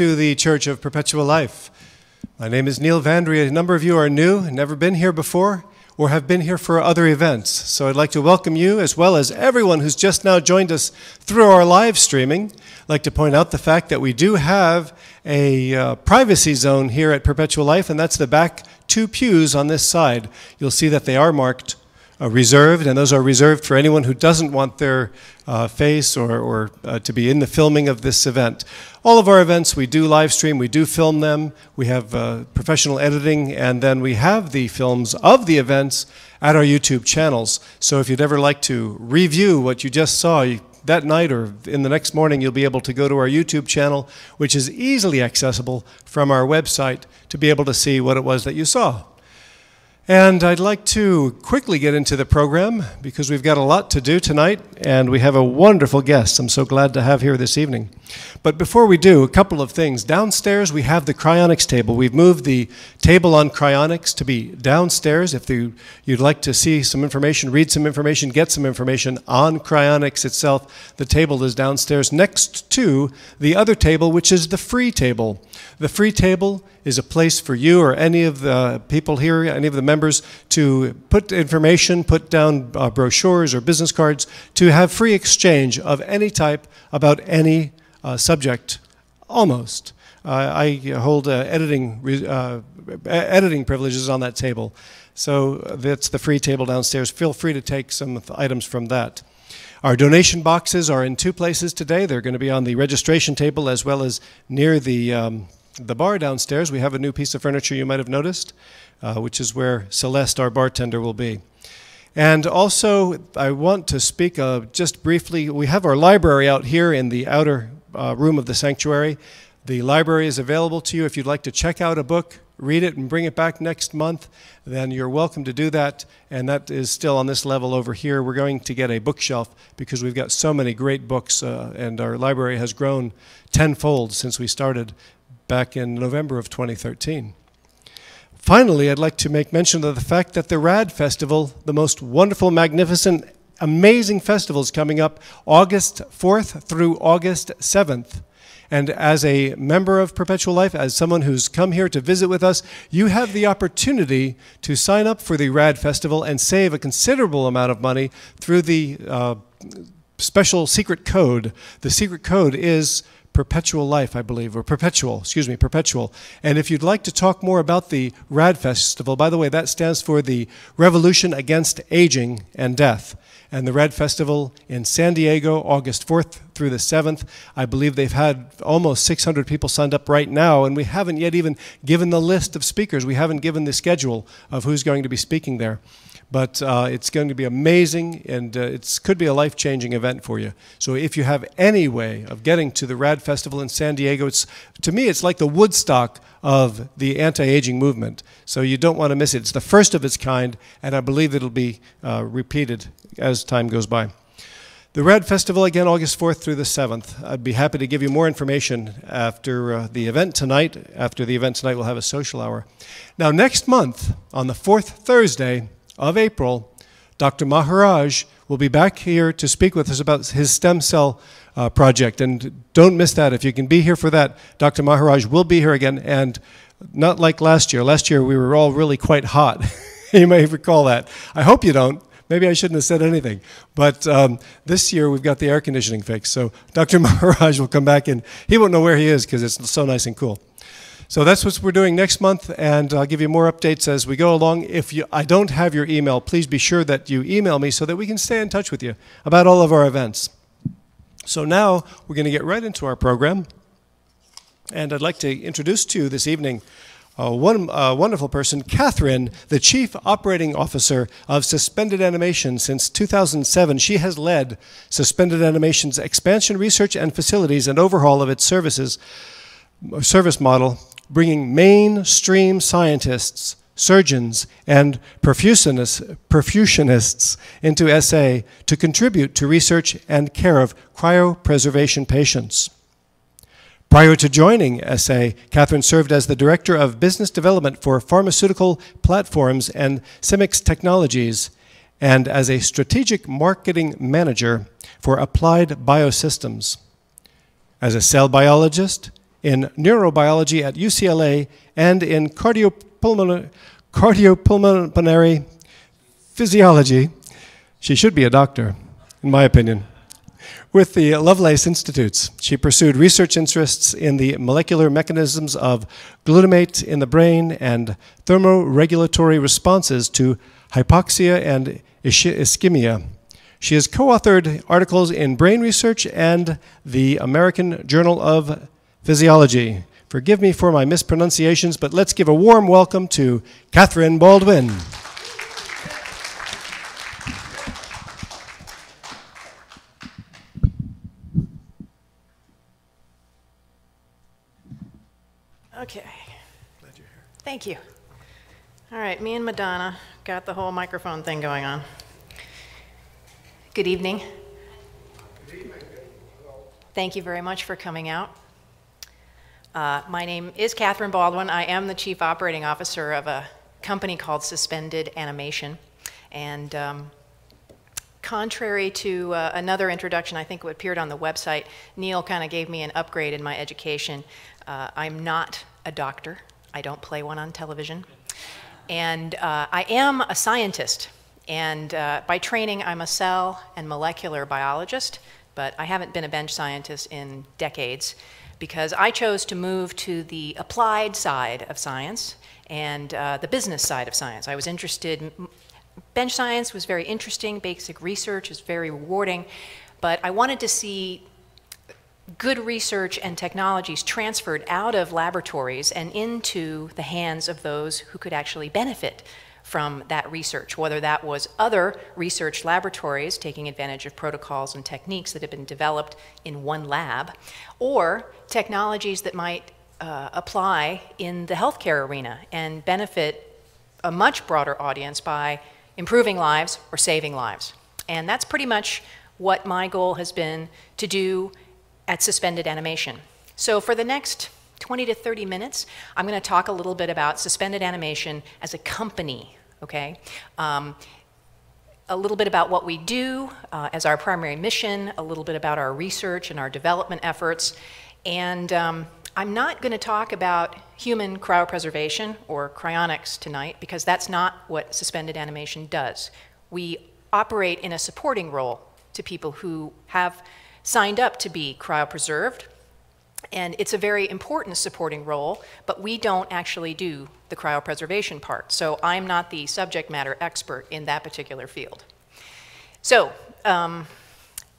to the Church of Perpetual Life. My name is Neal VanDeRee. A number of you are new, never been here before, or have been here for other events. So I'd like to welcome you, as well as everyone who's just now joined us through our live streaming. I'd like to point out the fact that we do have a uh, privacy zone here at Perpetual Life, and that's the back two pews on this side. You'll see that they are marked reserved, and those are reserved for anyone who doesn't want their uh, face or, or uh, to be in the filming of this event. All of our events, we do live stream, we do film them, we have uh, professional editing, and then we have the films of the events at our YouTube channels. So if you'd ever like to review what you just saw, you, that night or in the next morning, you'll be able to go to our YouTube channel, which is easily accessible from our website to be able to see what it was that you saw. And I'd like to quickly get into the program because we've got a lot to do tonight and we have a wonderful guest I'm so glad to have here this evening. But before we do, a couple of things. Downstairs we have the cryonics table. We've moved the table on cryonics to be downstairs. If you, you'd like to see some information, read some information, get some information on cryonics itself, the table is downstairs next to the other table, which is the free table. The free table is a place for you or any of the people here, any of the members, to put information, put down uh, brochures or business cards, to have free exchange of any type about any uh, subject, almost. Uh, I hold uh, editing, uh, editing privileges on that table. So that's the free table downstairs. Feel free to take some items from that. Our donation boxes are in two places today. They're going to be on the registration table as well as near the um, the bar downstairs, we have a new piece of furniture you might have noticed, uh, which is where Celeste, our bartender, will be. And also, I want to speak uh, just briefly. We have our library out here in the outer uh, room of the sanctuary. The library is available to you if you'd like to check out a book, read it, and bring it back next month. Then you're welcome to do that. And that is still on this level over here. We're going to get a bookshelf because we've got so many great books, uh, and our library has grown tenfold since we started back in November of 2013. Finally, I'd like to make mention of the fact that the RAD Festival, the most wonderful, magnificent, amazing festival, is coming up August 4th through August 7th. And as a member of Perpetual Life, as someone who's come here to visit with us, you have the opportunity to sign up for the RAD Festival and save a considerable amount of money through the uh, special secret code. The secret code is Perpetual Life, I believe, or Perpetual, excuse me, Perpetual. And if you'd like to talk more about the RAD Festival, by the way, that stands for the Revolution Against Aging and Death. And the RAD Festival in San Diego, August 4th through the 7th. I believe they've had almost 600 people signed up right now, and we haven't yet even given the list of speakers. We haven't given the schedule of who's going to be speaking there. But uh, it's going to be amazing, and uh, it could be a life changing event for you. So, if you have any way of getting to the RAD Festival in San Diego, it's, to me, it's like the Woodstock of the anti aging movement. So, you don't want to miss it. It's the first of its kind, and I believe it'll be uh, repeated as time goes by. The RAD Festival again, August 4th through the 7th. I'd be happy to give you more information after uh, the event tonight. After the event tonight, we'll have a social hour. Now, next month, on the fourth Thursday, of April, Dr. Maharaj will be back here to speak with us about his stem cell uh, project. And don't miss that. If you can be here for that, Dr. Maharaj will be here again. And not like last year. Last year we were all really quite hot. you may recall that. I hope you don't. Maybe I shouldn't have said anything. But um, this year we've got the air conditioning fixed. So Dr. Maharaj will come back and he won't know where he is because it's so nice and cool. So that's what we're doing next month, and I'll give you more updates as we go along. If you, I don't have your email, please be sure that you email me so that we can stay in touch with you about all of our events. So now we're going to get right into our program, and I'd like to introduce to you this evening uh, one uh, wonderful person, Catherine, the Chief Operating Officer of Suspended Animation since 2007. She has led Suspended Animation's expansion, research, and facilities and overhaul of its services service model bringing mainstream scientists, surgeons, and perfusionists, perfusionists into SA to contribute to research and care of cryopreservation patients. Prior to joining SA, Catherine served as the Director of Business Development for Pharmaceutical Platforms and Symyx Technologies and as a Strategic Marketing Manager for Applied Biosystems. As a cell biologist, in neurobiology at UCLA and in cardiopulmonary, cardiopulmonary physiology. She should be a doctor, in my opinion. With the Lovelace Institutes, she pursued research interests in the molecular mechanisms of glutamate in the brain and thermoregulatory responses to hypoxia and ischemia. She has co authored articles in Brain Research and the American Journal of Physiology. Forgive me for my mispronunciations, but let's give a warm welcome to Catherine Baldwin. Okay. Thank you. All right, me and Madonna got the whole microphone thing going on. Good evening. Thank you very much for coming out. Uh, my name is Catherine Baldwin. I am the Chief Operating Officer of a company called Suspended Animation. And um, contrary to uh, another introduction, I think what appeared on the website, Neal kind of gave me an upgrade in my education. Uh, I'm not a doctor. I don't play one on television. And uh, I am a scientist. And uh, by training, I'm a cell and molecular biologist, but I haven't been a bench scientist in decades because I chose to move to the applied side of science and uh, the business side of science. I was interested, bench science was very interesting, basic research is very rewarding, but I wanted to see good research and technologies transferred out of laboratories and into the hands of those who could actually benefit from that research, whether that was other research laboratories taking advantage of protocols and techniques that have been developed in one lab, or technologies that might uh, apply in the healthcare arena and benefit a much broader audience by improving lives or saving lives. And that's pretty much what my goal has been to do at suspended animation. So for the next 20 to 30 minutes, I'm going to talk a little bit about suspended animation as a company, okay? Um, a little bit about what we do uh, as our primary mission, a little bit about our research and our development efforts, and um, I'm not going to talk about human cryopreservation or cryonics tonight because that's not what suspended animation does. We operate in a supporting role to people who have signed up to be cryopreserved, and it's a very important supporting role, but we don't actually do the cryopreservation part. So I'm not the subject matter expert in that particular field. So um,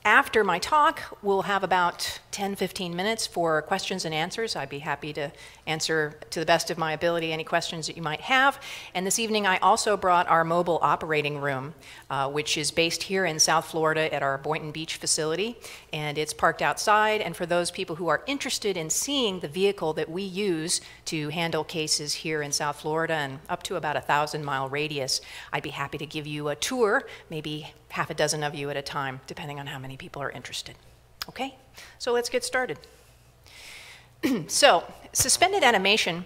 after my talk, we'll have about 10, 15 minutes for questions and answers. I'd be happy to answer to the best of my ability any questions that you might have. And this evening, I also brought our mobile operating room, uh, which is based here in South Florida at our Boynton Beach facility. And it's parked outside. And for those people who are interested in seeing the vehicle that we use to handle cases here in South Florida and up to about a thousand mile radius, I'd be happy to give you a tour, maybe half a dozen of you at a time, depending on how many people are interested. Okay, so let's get started. so, suspended animation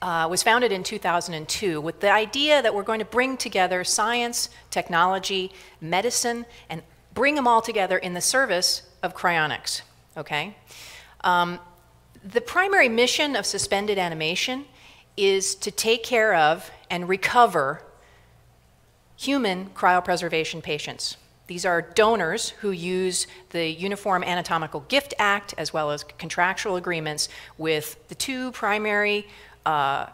uh, was founded in 2002 with the idea that we're going to bring together science, technology, medicine, and bring them all together in the service of cryonics. Okay? Um, the primary mission of suspended animation is to take care of and recover human cryopreservation patients. These are donors who use the Uniform Anatomical Gift Act as well as contractual agreements with the two primary uh,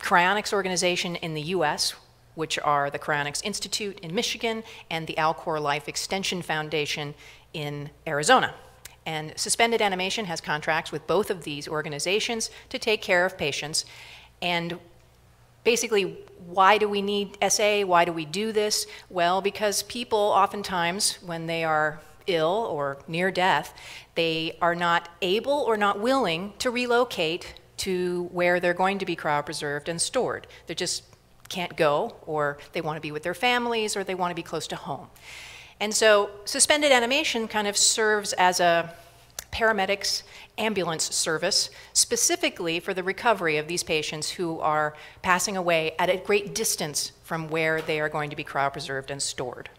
cryonics organization in the US, which are the Cryonics Institute in Michigan and the Alcor Life Extension Foundation in Arizona. And Suspended Animation has contracts with both of these organizations to take care of patients. And basically, why do we need SA? Why do we do this? Well, because people oftentimes, when they are ill or near death, they are not able or not willing to relocate to where they're going to be cryopreserved and stored. They just can't go, or they want to be with their families, or they want to be close to home. And so suspended animation kind of serves as a paramedics ambulance service specifically for the recovery of these patients who are passing away at a great distance from where they are going to be cryopreserved and stored.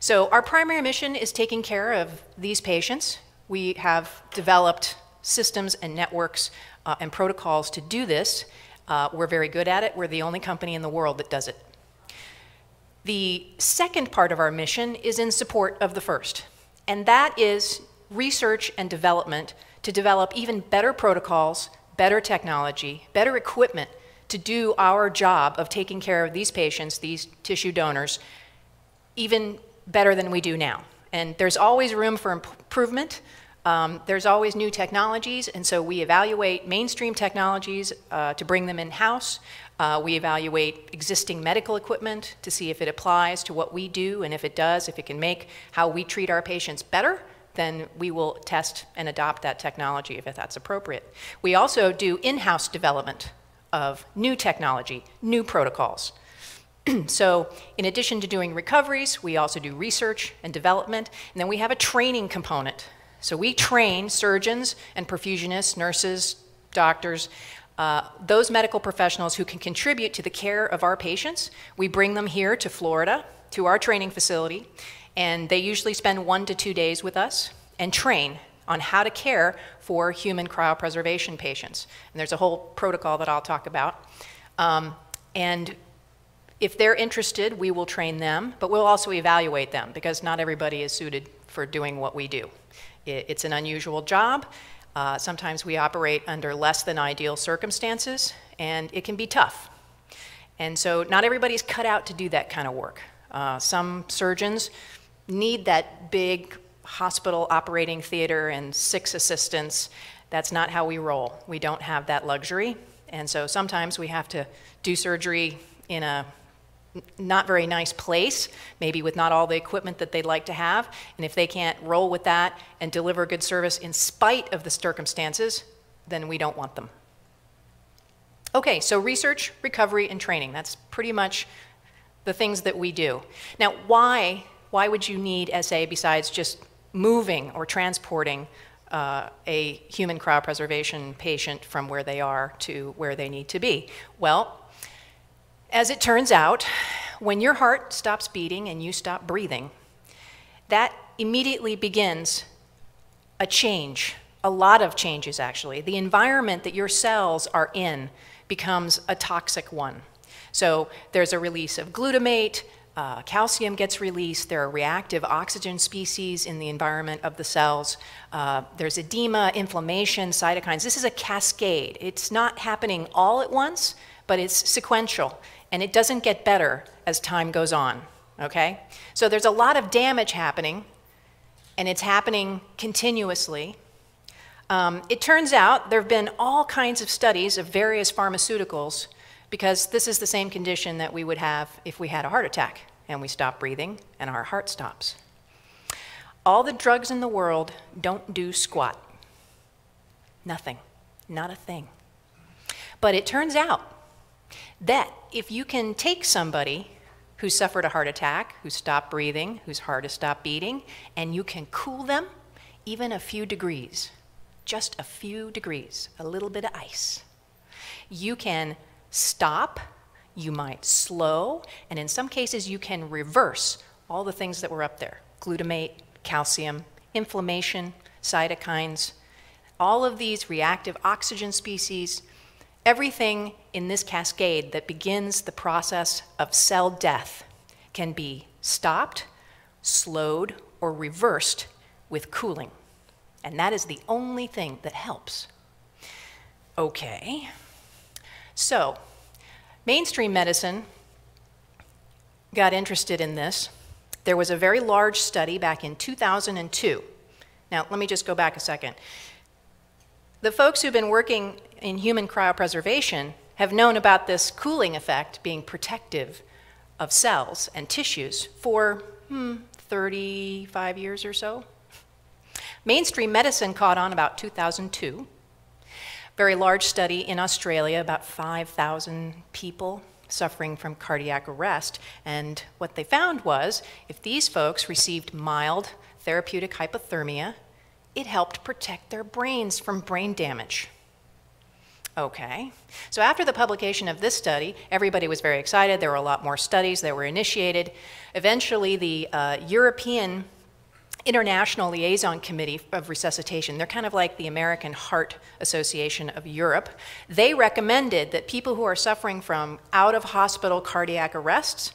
So our primary mission is taking care of these patients. We have developed systems and networks uh, and protocols to do this. Uh, we're very good at it. We're the only company in the world that does it. The second part of our mission is in support of the first, and that is research and development to develop even better protocols, better technology, better equipment to do our job of taking care of these patients, these tissue donors, even better than we do now. And there's always room for improvement. Um, there's always new technologies, and so we evaluate mainstream technologies uh, to bring them in-house. Uh, we evaluate existing medical equipment to see if it applies to what we do, and if it does, if it can make how we treat our patients better, then we will test and adopt that technology if that's appropriate. We also do in-house development of new technology, new protocols. so in addition to doing recoveries, we also do research and development, and then we have a training component. So we train surgeons and perfusionists, nurses, doctors, uh, those medical professionals who can contribute to the care of our patients. We bring them here to Florida, to our training facility, and they usually spend one to two days with us and train on how to care for human cryopreservation patients. And there's a whole protocol that I'll talk about. Um, and if they're interested, we will train them, but we'll also evaluate them because not everybody is suited for doing what we do. It's an unusual job. Uh, sometimes we operate under less than ideal circumstances, and it can be tough. And so not everybody's cut out to do that kind of work. Uh, some surgeons need that big hospital operating theater and six assistants. That's not how we roll. We don't have that luxury. And so sometimes we have to do surgery in a not very nice place, maybe with not all the equipment that they'd like to have. And if they can't roll with that and deliver good service in spite of the circumstances, then we don't want them. Okay, so research, recovery, and training. That's pretty much the things that we do. Now, why, why would you need SA besides just moving or transporting uh, a human cryopreservation patient from where they are to where they need to be? Well, as it turns out, when your heart stops beating and you stop breathing, that immediately begins a change, a lot of changes actually. The environment that your cells are in becomes a toxic one. So there's a release of glutamate, uh, calcium gets released, there are reactive oxygen species in the environment of the cells, uh, there's edema, inflammation, cytokines. This is a cascade. It's not happening all at once, but it's sequential and it doesn't get better as time goes on, okay? So there's a lot of damage happening, and it's happening continuously. Um, it turns out there have been all kinds of studies of various pharmaceuticals because this is the same condition that we would have if we had a heart attack and we stop breathing and our heart stops. All the drugs in the world don't do squat. Nothing. Not a thing. But it turns out that if you can take somebody who suffered a heart attack, who stopped breathing, whose heart has stopped beating, and you can cool them even a few degrees, just a few degrees, a little bit of ice, you can stop, you might slow, and in some cases you can reverse all the things that were up there glutamate, calcium, inflammation, cytokines, all of these reactive oxygen species Everything in this cascade that begins the process of cell death can be stopped, slowed, or reversed with cooling. And that is the only thing that helps. Okay. So, mainstream medicine got interested in this. There was a very large study back in 2002. Now, let me just go back a second. The folks who've been working in human cryopreservation have known about this cooling effect being protective of cells and tissues for hmm, 35 years or so. Mainstream medicine caught on about 2002. Very large study in Australia, about 5,000 people suffering from cardiac arrest. And what they found was if these folks received mild therapeutic hypothermia, it helped protect their brains from brain damage. Okay. So after the publication of this study, everybody was very excited. There were a lot more studies that were initiated. Eventually, the uh, European International Liaison Committee of Resuscitation. They're kind of like the American Heart Association of Europe. They recommended that people who are suffering from out of hospital cardiac arrests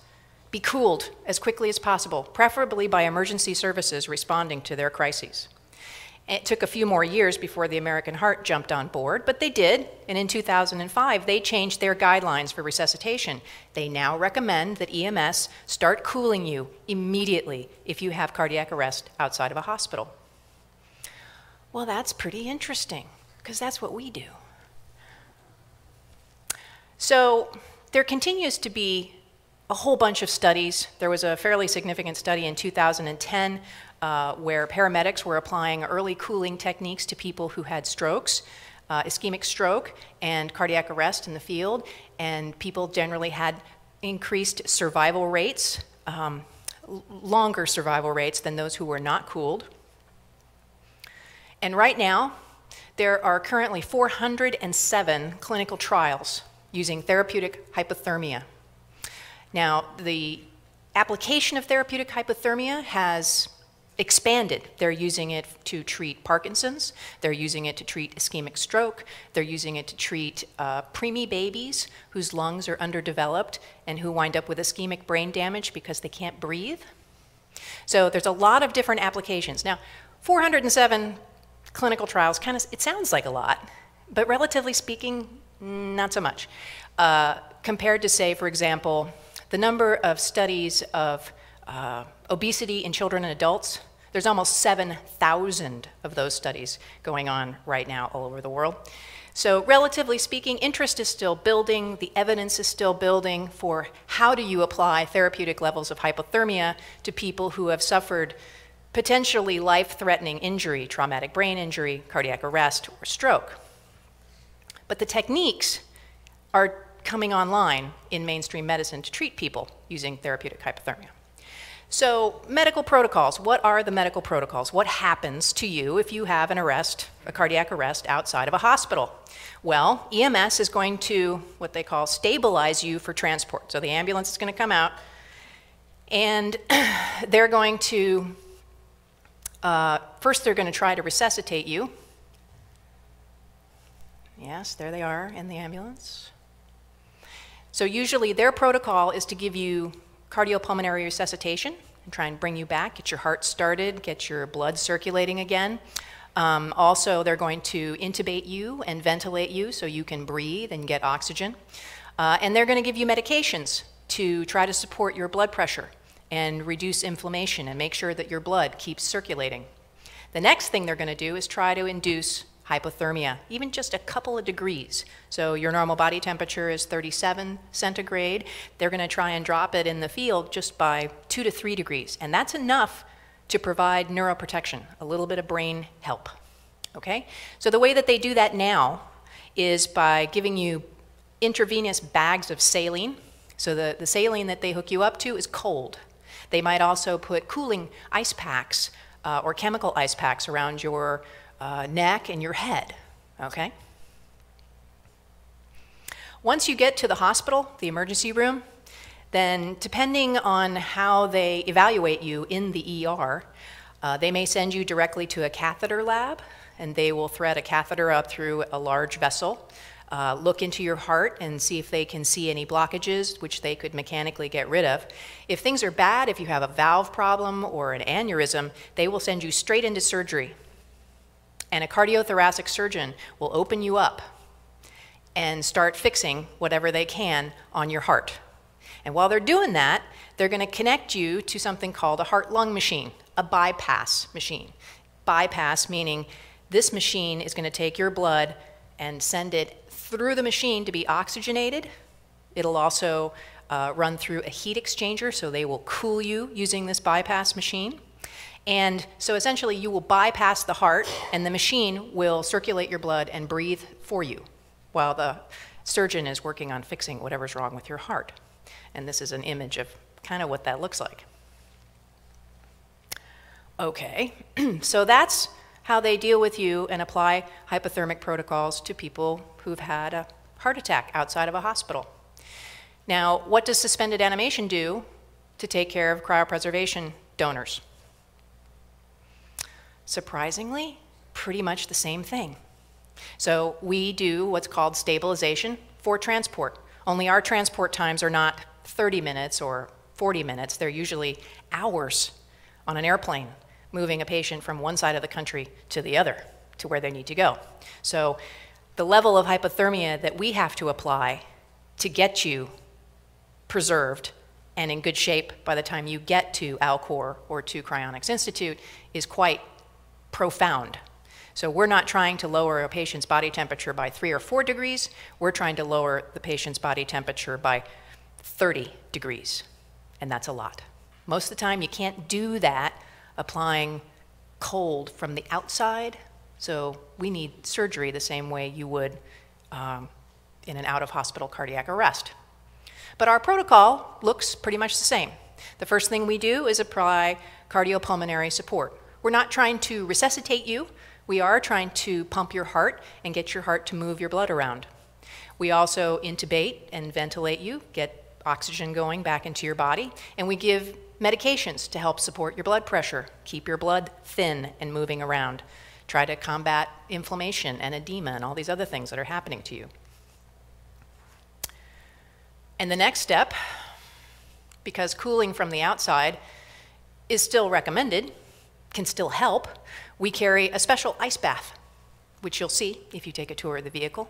be cooled as quickly as possible, preferably by emergency services responding to their crises. It took a few more years before the American Heart jumped on board, but they did, and in 2005 they changed their guidelines for resuscitation. They now recommend that EMS start cooling you immediately if you have cardiac arrest outside of a hospital. Well, that's pretty interesting, because that's what we do. So there continues to be a whole bunch of studies. There was a fairly significant study in 2010 uh, where paramedics were applying early cooling techniques to people who had strokes, uh, ischemic stroke, and cardiac arrest in the field. And people generally had increased survival rates, um, longer survival rates than those who were not cooled. And right now, there are currently 407 clinical trials using therapeutic hypothermia. Now, the application of therapeutic hypothermia has expanded. They're using it to treat Parkinson's. They're using it to treat ischemic stroke. They're using it to treat uh, preemie babies whose lungs are underdeveloped and who wind up with ischemic brain damage because they can't breathe. So there's a lot of different applications. Now, 407 clinical trials, kind of, it sounds like a lot, but relatively speaking, not so much. Uh, compared to, say, for example, the number of studies of uh, obesity in children and adults, there's almost 7,000 of those studies going on right now all over the world. So relatively speaking, interest is still building, the evidence is still building for how do you apply therapeutic levels of hypothermia to people who have suffered potentially life-threatening injury, traumatic brain injury, cardiac arrest, or stroke. But the techniques are coming online in mainstream medicine to treat people using therapeutic hypothermia. So, medical protocols. What are the medical protocols? What happens to you if you have an arrest, a cardiac arrest, outside of a hospital? Well, EMS is going to, what they call, stabilize you for transport. So, the ambulance is going to come out and they're going to, uh, first, they're going to try to resuscitate you. Yes, there they are in the ambulance. So, usually, their protocol is to give you cardiopulmonary resuscitation and try and bring you back, get your heart started, get your blood circulating again. Um, also, they're going to intubate you and ventilate you so you can breathe and get oxygen. Uh, and they're going to give you medications to try to support your blood pressure and reduce inflammation and make sure that your blood keeps circulating. The next thing they're going to do is try to induce hypothermia, even just a couple of degrees. So your normal body temperature is 37 centigrade. They're going to try and drop it in the field just by two to three degrees. And that's enough to provide neuroprotection, a little bit of brain help. Okay? So the way that they do that now is by giving you intravenous bags of saline. So the, the saline that they hook you up to is cold. They might also put cooling ice packs uh, or chemical ice packs around your uh, neck, and your head, okay? Once you get to the hospital, the emergency room, then depending on how they evaluate you in the ER, uh, they may send you directly to a catheter lab, and they will thread a catheter up through a large vessel, uh, look into your heart and see if they can see any blockages, which they could mechanically get rid of. If things are bad, if you have a valve problem or an aneurysm, they will send you straight into surgery and a cardiothoracic surgeon will open you up and start fixing whatever they can on your heart. And while they're doing that, they're going to connect you to something called a heart lung machine, a bypass machine. Bypass meaning this machine is going to take your blood and send it through the machine to be oxygenated. It'll also uh, run through a heat exchanger, so they will cool you using this bypass machine. And so essentially, you will bypass the heart, and the machine will circulate your blood and breathe for you while the surgeon is working on fixing whatever's wrong with your heart. And this is an image of kind of what that looks like. Okay, so that's how they deal with you and apply hypothermic protocols to people who've had a heart attack outside of a hospital. Now, what does suspended animation do to take care of cryopreservation donors? Surprisingly, pretty much the same thing. So we do what's called stabilization for transport. Only our transport times are not 30 minutes or 40 minutes, they're usually hours on an airplane moving a patient from one side of the country to the other to where they need to go. So the level of hypothermia that we have to apply to get you preserved and in good shape by the time you get to Alcor or to Cryonics Institute is quite profound. So we're not trying to lower a patient's body temperature by three or four degrees, we're trying to lower the patient's body temperature by 30 degrees, and that's a lot. Most of the time you can't do that applying cold from the outside, so we need surgery the same way you would um, in an out-of-hospital cardiac arrest. But our protocol looks pretty much the same. The first thing we do is apply cardiopulmonary support. We're not trying to resuscitate you. We are trying to pump your heart and get your heart to move your blood around. We also intubate and ventilate you, get oxygen going back into your body, and we give medications to help support your blood pressure, keep your blood thin and moving around, try to combat inflammation and edema and all these other things that are happening to you. And the next step, because cooling from the outside is still recommended, can still help, we carry a special ice bath, which you'll see if you take a tour of the vehicle.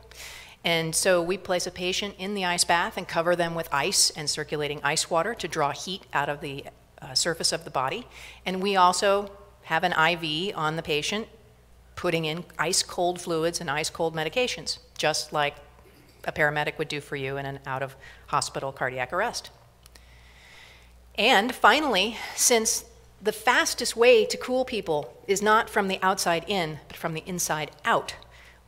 And so we place a patient in the ice bath and cover them with ice and circulating ice water to draw heat out of the uh, surface of the body. And we also have an IV on the patient, putting in ice cold fluids and ice cold medications, just like a paramedic would do for you in an out of hospital cardiac arrest. And finally, since the fastest way to cool people is not from the outside in, but from the inside out,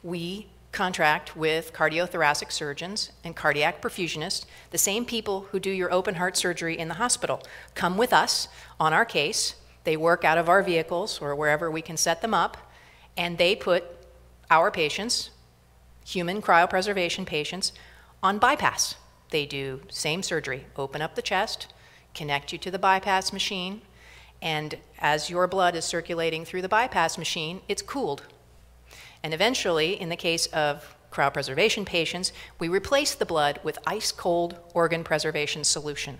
we contract with cardiothoracic surgeons and cardiac perfusionists, the same people who do your open heart surgery in the hospital. Come with us on our case. They work out of our vehicles or wherever we can set them up, and they put our patients human cryopreservation patients on bypass. They do same surgery, open up the chest, connect you to the bypass machine, and as your blood is circulating through the bypass machine, it's cooled. And eventually, in the case of cryopreservation patients, we replace the blood with ice cold organ preservation solution.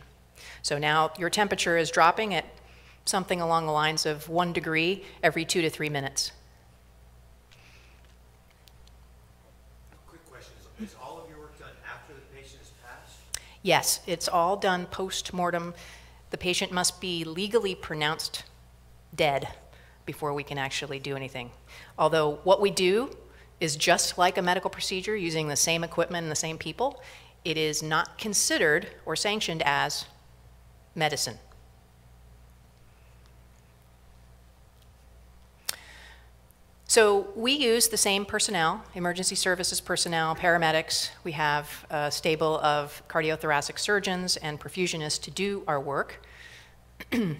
So now your temperature is dropping at something along the lines of one degree every two to three minutes. Quick question Is all of your work done after the patient has passed? Yes, it's all done post mortem. The patient must be legally pronounced dead before we can actually do anything. Although what we do is just like a medical procedure using the same equipment and the same people, it is not considered or sanctioned as medicine. So we use the same personnel, emergency services personnel, paramedics. We have a stable of cardiothoracic surgeons and perfusionists to do our work. and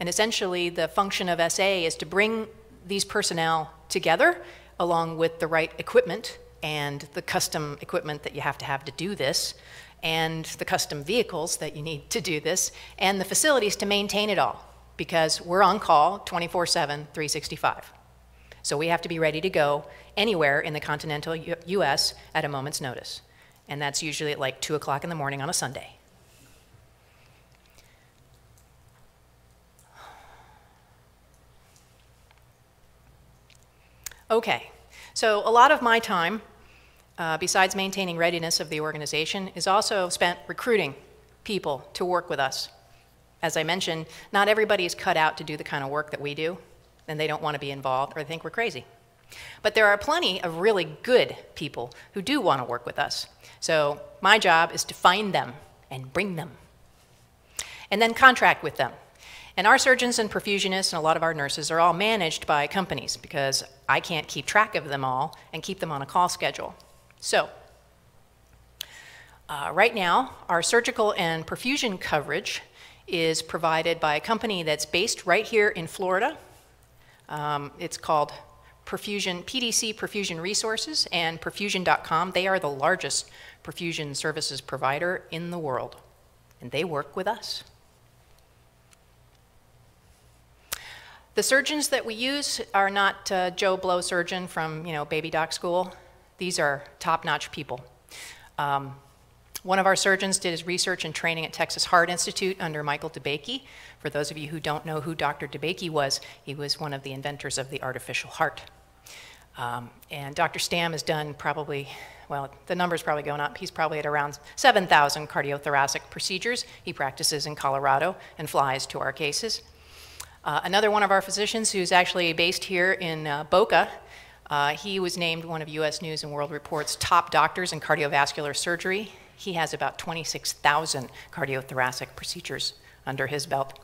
essentially, the function of SA is to bring these personnel together along with the right equipment and the custom equipment that you have to have to do this, and the custom vehicles that you need to do this, and the facilities to maintain it all because we're on call 24 7, 365. So we have to be ready to go anywhere in the continental U US at a moment's notice. And that's usually at like 2 o'clock in the morning on a Sunday. Okay, so a lot of my time, uh, besides maintaining readiness of the organization, is also spent recruiting people to work with us. As I mentioned, not everybody is cut out to do the kind of work that we do and they don't want to be involved or they think we're crazy. But there are plenty of really good people who do want to work with us. So my job is to find them and bring them, and then contract with them. And our surgeons and perfusionists and a lot of our nurses are all managed by companies because I can't keep track of them all and keep them on a call schedule. So, uh, right now, our surgical and perfusion coverage is provided by a company that's based right here in Florida um, it's called Perfusion, PDC Perfusion Resources and perfusion.com. They are the largest perfusion services provider in the world, and they work with us. The surgeons that we use are not uh, Joe Blow surgeon from you know baby doc school. These are top-notch people. Um, one of our surgeons did his research and training at Texas Heart Institute under Michael DeBakey. For those of you who don't know who Dr. DeBakey was, he was one of the inventors of the artificial heart. Um, and Dr. Stam has done probably, well, the number's probably going up. He's probably at around 7,000 cardiothoracic procedures. He practices in Colorado and flies to our cases. Uh, another one of our physicians who's actually based here in uh, Boca, uh, he was named one of U.S. News and World Report's top doctors in cardiovascular surgery. He has about 26,000 cardiothoracic procedures under his belt.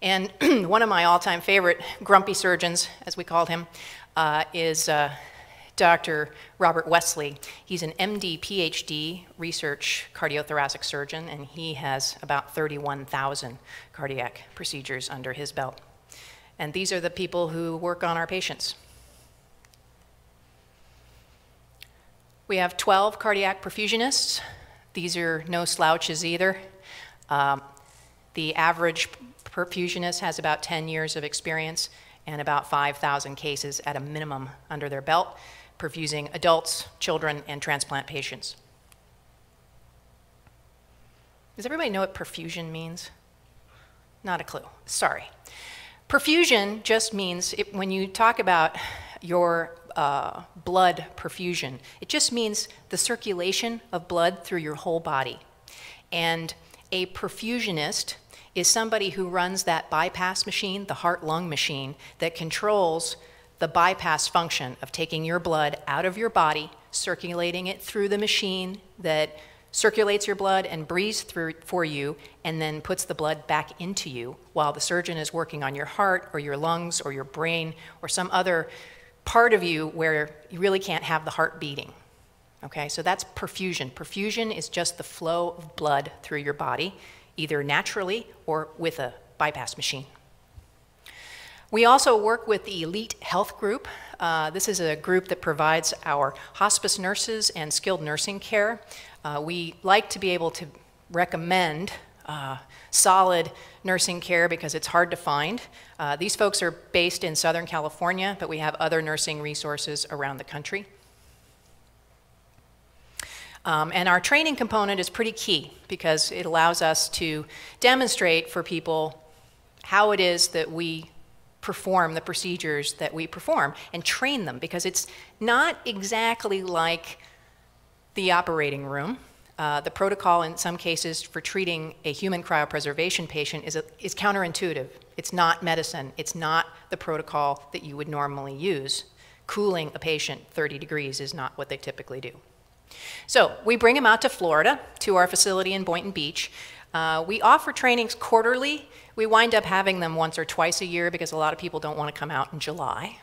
And one of my all time favorite grumpy surgeons, as we called him, uh, is uh, Dr. Robert Wesley. He's an MD, PhD research cardiothoracic surgeon, and he has about 31,000 cardiac procedures under his belt. And these are the people who work on our patients. We have 12 cardiac perfusionists, these are no slouches either. Um, the average perfusionist has about 10 years of experience and about 5,000 cases at a minimum under their belt, perfusing adults, children, and transplant patients. Does everybody know what perfusion means? Not a clue. Sorry. Perfusion just means it, when you talk about your uh, blood perfusion. It just means the circulation of blood through your whole body. And a perfusionist is somebody who runs that bypass machine, the heart lung machine, that controls the bypass function of taking your blood out of your body, circulating it through the machine that circulates your blood and breathes through for you, and then puts the blood back into you while the surgeon is working on your heart or your lungs or your brain or some other part of you where you really can't have the heart beating. Okay, so that's perfusion. Perfusion is just the flow of blood through your body, either naturally or with a bypass machine. We also work with the Elite Health Group. Uh, this is a group that provides our hospice nurses and skilled nursing care. Uh, we like to be able to recommend uh, solid nursing care because it's hard to find. Uh, these folks are based in Southern California, but we have other nursing resources around the country. Um, and our training component is pretty key because it allows us to demonstrate for people how it is that we perform the procedures that we perform and train them because it's not exactly like the operating room. Uh, the protocol in some cases for treating a human cryopreservation patient is, a, is counterintuitive. It's not medicine. It's not the protocol that you would normally use. Cooling a patient 30 degrees is not what they typically do. So we bring them out to Florida, to our facility in Boynton Beach. Uh, we offer trainings quarterly. We wind up having them once or twice a year because a lot of people don't want to come out in July.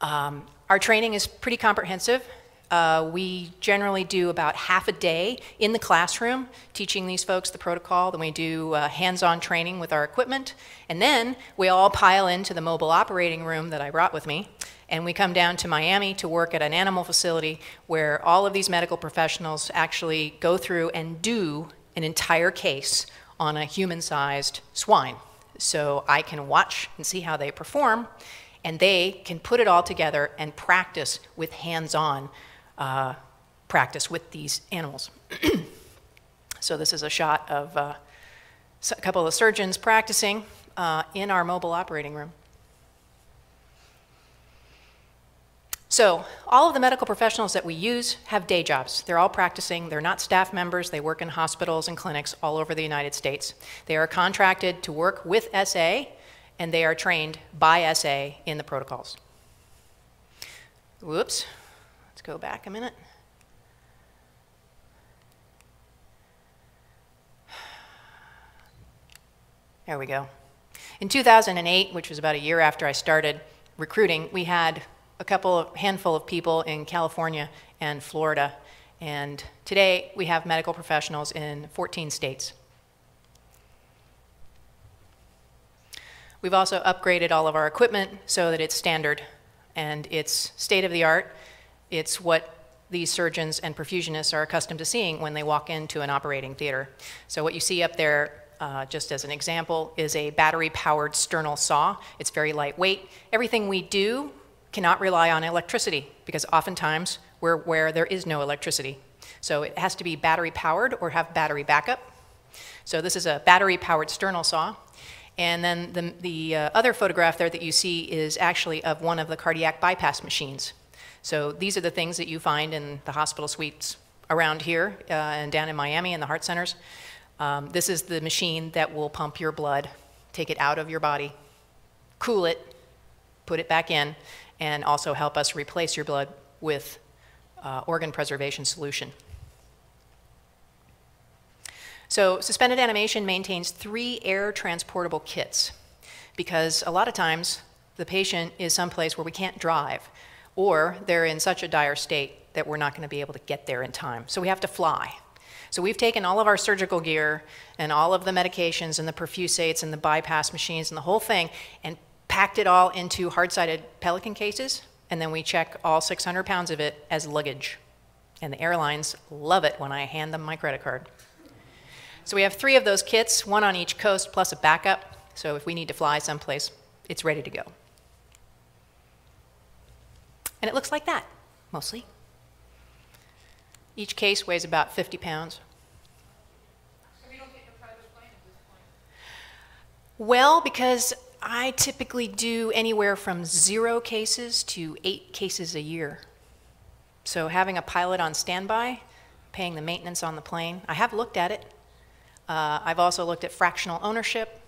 Um, our training is pretty comprehensive. Uh, we generally do about half a day in the classroom teaching these folks the protocol. Then we do uh, hands-on training with our equipment. And then we all pile into the mobile operating room that I brought with me. And we come down to Miami to work at an animal facility where all of these medical professionals actually go through and do an entire case on a human-sized swine. So I can watch and see how they perform, and they can put it all together and practice with hands-on uh, practice with these animals. so this is a shot of uh, a couple of surgeons practicing uh, in our mobile operating room. So all of the medical professionals that we use have day jobs. They're all practicing. They're not staff members. They work in hospitals and clinics all over the United States. They are contracted to work with SA, and they are trained by SA in the protocols. Whoops, Let's go back a minute. There we go. In 2008, which was about a year after I started recruiting, we had a couple of handful of people in California and Florida. And today we have medical professionals in 14 states. We've also upgraded all of our equipment so that it's standard and it's state of the art it's what these surgeons and perfusionists are accustomed to seeing when they walk into an operating theater. So what you see up there uh, just as an example, is a battery-powered sternal saw. It's very lightweight. Everything we do cannot rely on electricity because oftentimes we're where there is no electricity. So it has to be battery-powered or have battery backup. So this is a battery-powered sternal saw. And then the, the uh, other photograph there that you see is actually of one of the cardiac bypass machines. So these are the things that you find in the hospital suites around here uh, and down in Miami in the heart centers. Um, this is the machine that will pump your blood, take it out of your body, cool it, put it back in, and also help us replace your blood with uh, organ preservation solution. So suspended animation maintains three air transportable kits because a lot of times the patient is someplace where we can't drive or they're in such a dire state that we're not going to be able to get there in time. So we have to fly. So we've taken all of our surgical gear and all of the medications and the perfusates and the bypass machines and the whole thing and packed it all into hard-sided Pelican cases and then we check all 600 pounds of it as luggage. And the airlines love it when I hand them my credit card. So we have three of those kits, one on each coast plus a backup. So if we need to fly someplace, it's ready to go. And it looks like that, mostly. Each case weighs about 50 pounds. Well, because I typically do anywhere from zero cases to eight cases a year. So having a pilot on standby, paying the maintenance on the plane, I have looked at it. Uh, I've also looked at fractional ownership,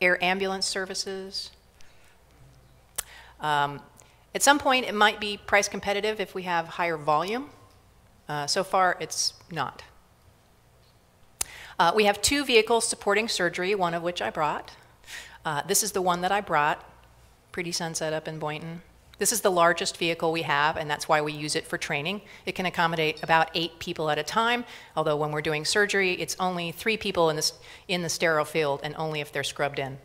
air ambulance services. Um, at some point, it might be price competitive if we have higher volume. Uh, so far, it's not. Uh, we have two vehicles supporting surgery, one of which I brought. Uh, this is the one that I brought, Pretty Sunset up in Boynton. This is the largest vehicle we have, and that's why we use it for training. It can accommodate about eight people at a time, although when we're doing surgery, it's only three people in, this, in the sterile field, and only if they're scrubbed in.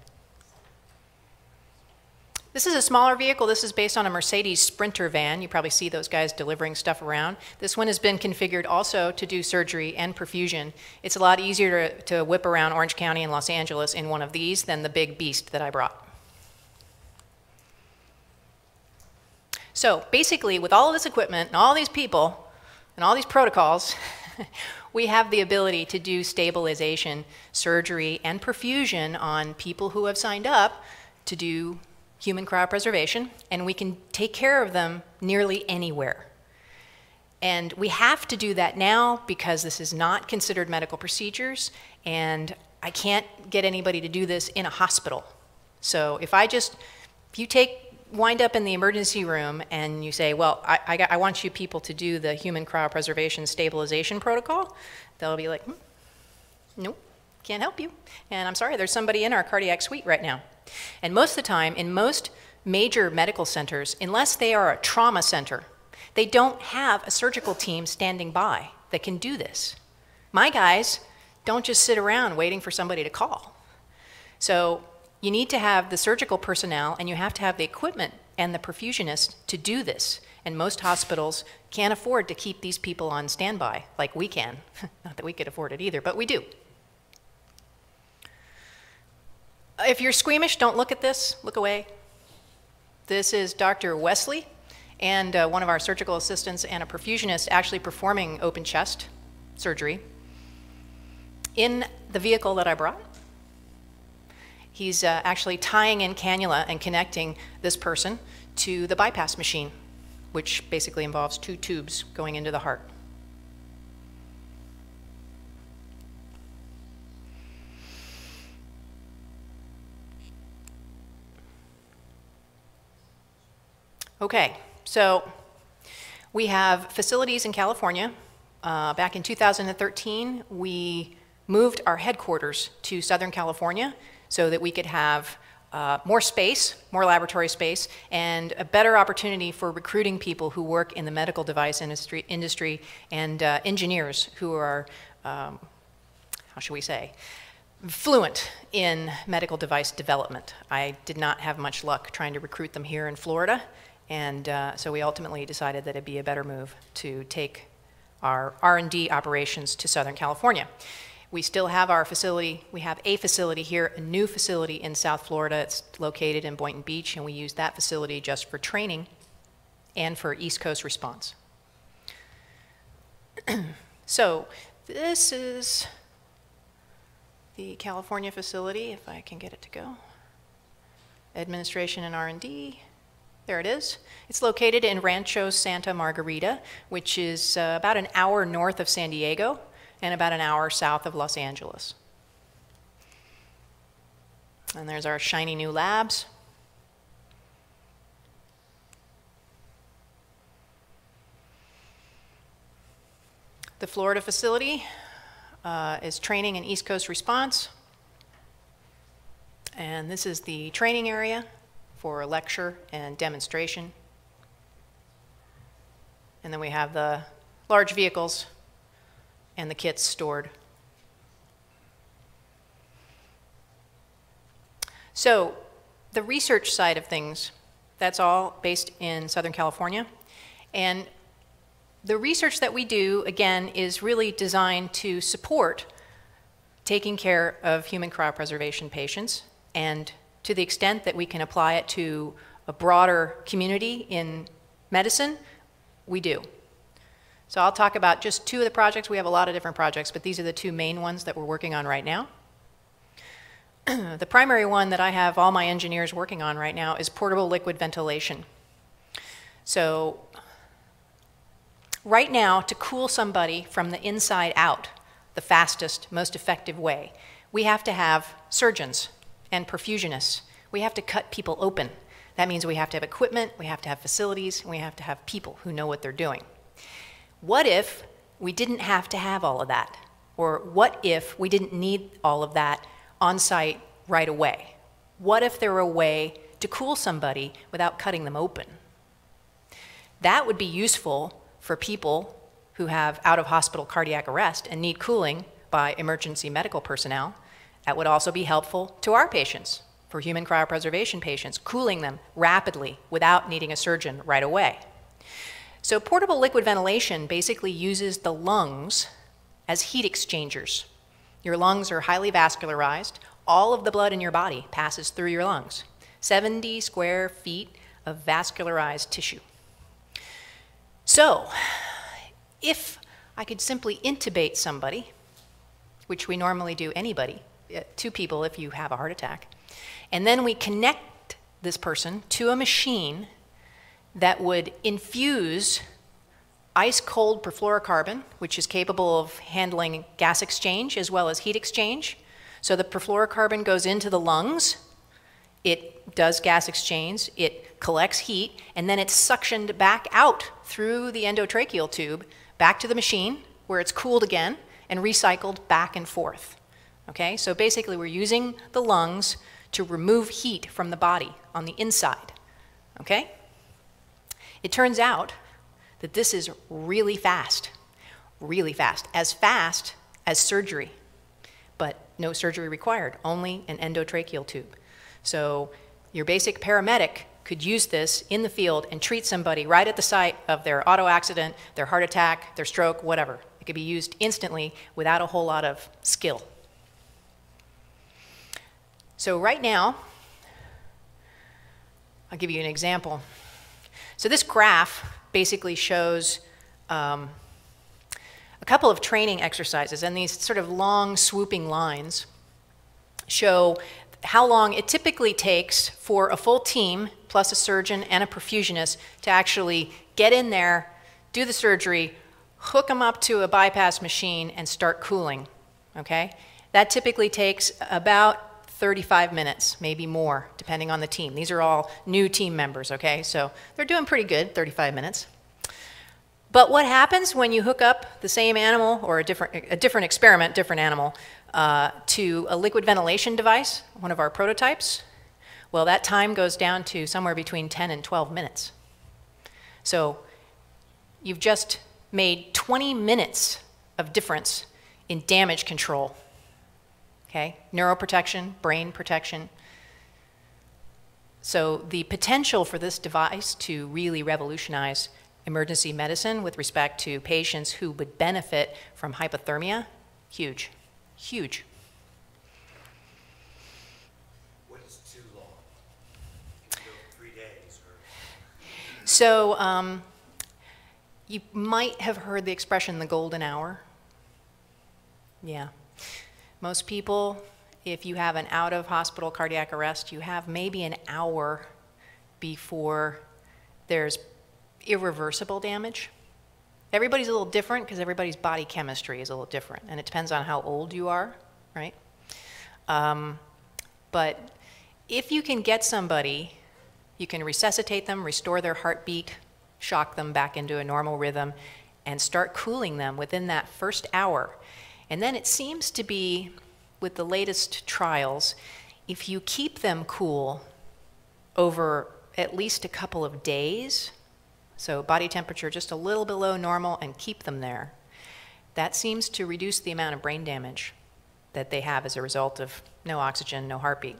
This is a smaller vehicle. This is based on a Mercedes Sprinter van. You probably see those guys delivering stuff around. This one has been configured also to do surgery and perfusion. It's a lot easier to, to whip around Orange County and Los Angeles in one of these than the big beast that I brought. So basically, with all of this equipment and all these people and all these protocols, we have the ability to do stabilization, surgery, and perfusion on people who have signed up to do human cryopreservation, and we can take care of them nearly anywhere. And we have to do that now because this is not considered medical procedures, and I can't get anybody to do this in a hospital. So if I just, if you take, wind up in the emergency room and you say, well, I, I, I want you people to do the human cryopreservation stabilization protocol, they'll be like, hmm, nope, can't help you. And I'm sorry, there's somebody in our cardiac suite right now. And most of the time, in most major medical centers, unless they are a trauma center, they don't have a surgical team standing by that can do this. My guys don't just sit around waiting for somebody to call. So you need to have the surgical personnel and you have to have the equipment and the perfusionist to do this. And most hospitals can't afford to keep these people on standby like we can. Not that we could afford it either, but we do. If you're squeamish, don't look at this, look away. This is Dr. Wesley and uh, one of our surgical assistants and a perfusionist actually performing open chest surgery in the vehicle that I brought. He's uh, actually tying in cannula and connecting this person to the bypass machine, which basically involves two tubes going into the heart. Okay, so we have facilities in California. Uh, back in 2013, we moved our headquarters to Southern California so that we could have uh, more space, more laboratory space, and a better opportunity for recruiting people who work in the medical device industry, industry and uh, engineers who are, um, how should we say, fluent in medical device development. I did not have much luck trying to recruit them here in Florida, and uh, so we ultimately decided that it'd be a better move to take our R&D operations to Southern California. We still have our facility, we have a facility here, a new facility in South Florida. It's located in Boynton Beach, and we use that facility just for training and for East Coast response. so this is the California facility, if I can get it to go. Administration and R&D. There it is. It's located in Rancho Santa Margarita, which is uh, about an hour north of San Diego and about an hour south of Los Angeles. And there's our shiny new labs. The Florida facility uh, is training and East Coast response. And this is the training area for a lecture and demonstration. And then we have the large vehicles and the kits stored. So the research side of things, that's all based in Southern California. And the research that we do, again, is really designed to support taking care of human cryopreservation patients and to the extent that we can apply it to a broader community in medicine, we do. So I'll talk about just two of the projects. We have a lot of different projects, but these are the two main ones that we're working on right now. the primary one that I have all my engineers working on right now is portable liquid ventilation. So right now, to cool somebody from the inside out, the fastest, most effective way, we have to have surgeons and perfusionists. We have to cut people open. That means we have to have equipment, we have to have facilities, we have to have people who know what they're doing. What if we didn't have to have all of that? Or what if we didn't need all of that on site right away? What if there were a way to cool somebody without cutting them open? That would be useful for people who have out of hospital cardiac arrest and need cooling by emergency medical personnel. That would also be helpful to our patients, for human cryopreservation patients, cooling them rapidly without needing a surgeon right away. So portable liquid ventilation basically uses the lungs as heat exchangers. Your lungs are highly vascularized. All of the blood in your body passes through your lungs. 70 square feet of vascularized tissue. So, if I could simply intubate somebody, which we normally do anybody, uh, two people if you have a heart attack, and then we connect this person to a machine that would infuse ice cold perfluorocarbon, which is capable of handling gas exchange as well as heat exchange. So the perfluorocarbon goes into the lungs, it does gas exchange, it collects heat, and then it's suctioned back out through the endotracheal tube back to the machine where it's cooled again and recycled back and forth. Okay, so basically we're using the lungs to remove heat from the body on the inside. Okay? It turns out that this is really fast, really fast, as fast as surgery, but no surgery required, only an endotracheal tube. So your basic paramedic could use this in the field and treat somebody right at the site of their auto accident, their heart attack, their stroke, whatever. It could be used instantly without a whole lot of skill. So right now, I'll give you an example. So this graph basically shows um, a couple of training exercises, and these sort of long swooping lines show how long it typically takes for a full team, plus a surgeon and a perfusionist, to actually get in there, do the surgery, hook them up to a bypass machine, and start cooling. Okay? That typically takes about 35 minutes, maybe more, depending on the team. These are all new team members, okay? So they're doing pretty good, 35 minutes. But what happens when you hook up the same animal or a different, a different experiment, different animal, uh, to a liquid ventilation device, one of our prototypes, well, that time goes down to somewhere between 10 and 12 minutes. So you've just made 20 minutes of difference in damage control. Okay? Neuroprotection, brain protection. So the potential for this device to really revolutionize emergency medicine with respect to patients who would benefit from hypothermia, huge. huge. What is too long? You can go three days or. So um, you might have heard the expression the golden hour. Yeah. Most people, if you have an out of hospital cardiac arrest, you have maybe an hour before there's irreversible damage. Everybody's a little different because everybody's body chemistry is a little different, and it depends on how old you are, right? Um, but if you can get somebody, you can resuscitate them, restore their heartbeat, shock them back into a normal rhythm, and start cooling them within that first hour. And then it seems to be, with the latest trials, if you keep them cool over at least a couple of days, so body temperature just a little below normal and keep them there, that seems to reduce the amount of brain damage that they have as a result of no oxygen, no heartbeat.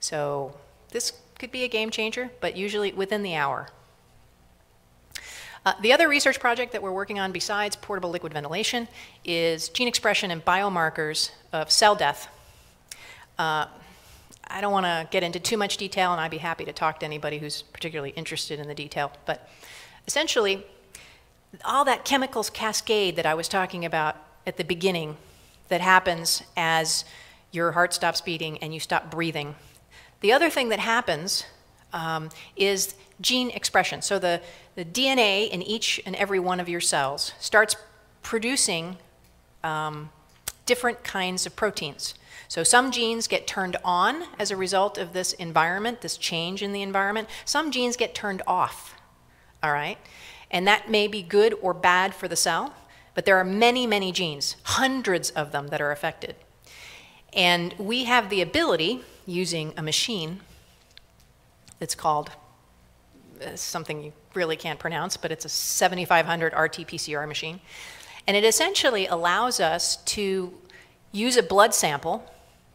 So this could be a game changer, but usually within the hour. Uh, the other research project that we're working on besides portable liquid ventilation is gene expression and biomarkers of cell death. Uh, I don't want to get into too much detail, and I'd be happy to talk to anybody who's particularly interested in the detail. But essentially, all that chemicals cascade that I was talking about at the beginning that happens as your heart stops beating and you stop breathing. The other thing that happens um, is gene expression. So the, the DNA in each and every one of your cells starts producing um, different kinds of proteins. So some genes get turned on as a result of this environment, this change in the environment. Some genes get turned off, all right? And that may be good or bad for the cell, but there are many, many genes, hundreds of them that are affected. And we have the ability, using a machine that's called Uh, something you really can't pronounce, but it's a 7500 RT-PCR machine. And it essentially allows us to use a blood sample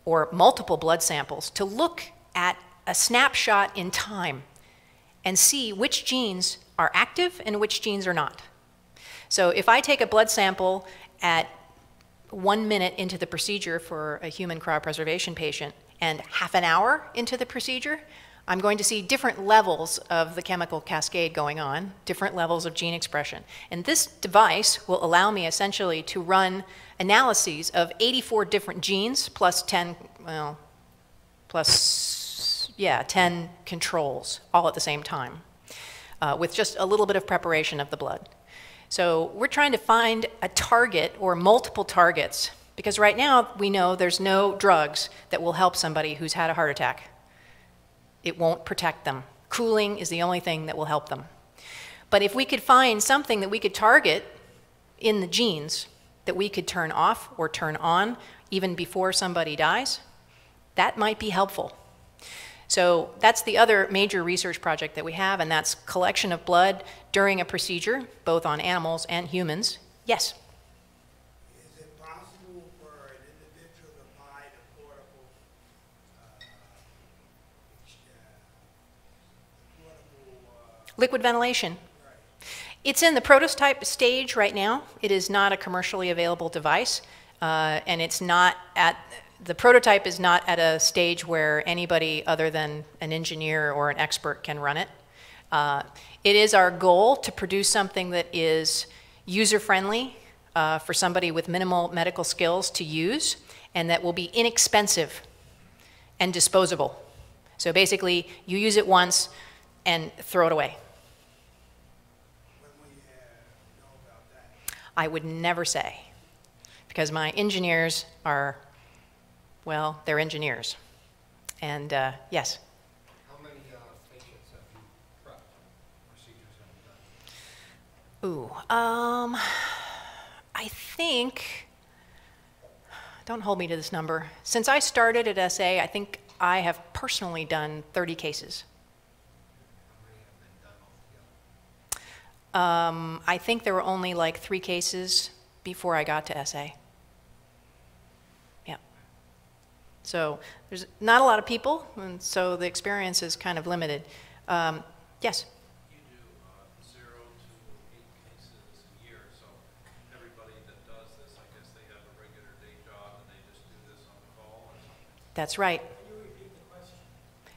or multiple blood samples to look at a snapshot in time and see which genes are active and which genes are not. So if I take a blood sample at one minute into the procedure for a human cryopreservation patient and half an hour into the procedure, I'm going to see different levels of the chemical cascade going on, different levels of gene expression. And this device will allow me essentially to run analyses of 84 different genes plus 10, well, plus, yeah, 10 controls all at the same time uh, with just a little bit of preparation of the blood. So we're trying to find a target or multiple targets because right now we know there's no drugs that will help somebody who's had a heart attack. It won't protect them. Cooling is the only thing that will help them. But if we could find something that we could target in the genes that we could turn off or turn on even before somebody dies, that might be helpful. So that's the other major research project that we have, and that's collection of blood during a procedure, both on animals and humans. Yes? Is it possible for an individual to buy the portable, uh, ex- uh, portable, uh, Liquid ventilation. It's in the prototype stage right now. It is not a commercially available device, uh, and it's not at the prototype is not at a stage where anybody other than an engineer or an expert can run it. Uh, it is our goal to produce something that is user-friendly uh, for somebody with minimal medical skills to use, and that will be inexpensive and disposable. So basically, you use it once and throw it away. when will you have, know about that? I would never say, because my engineers are, well, they're engineers. And uh, yes, How many uh, patients have you prepped, procedures have you done? ooh, um, I think, don't hold me to this number. Since I started at SA, I think I have personally done 30 cases. How many have been done altogether? Um, I think there were only like three cases before I got to SA. Yeah. So there's not a lot of people, and so the experience is kind of limited. Um, yes. You do uh, zero to eight cases a year, so everybody that does this, I guess they have a regular day job and That's right.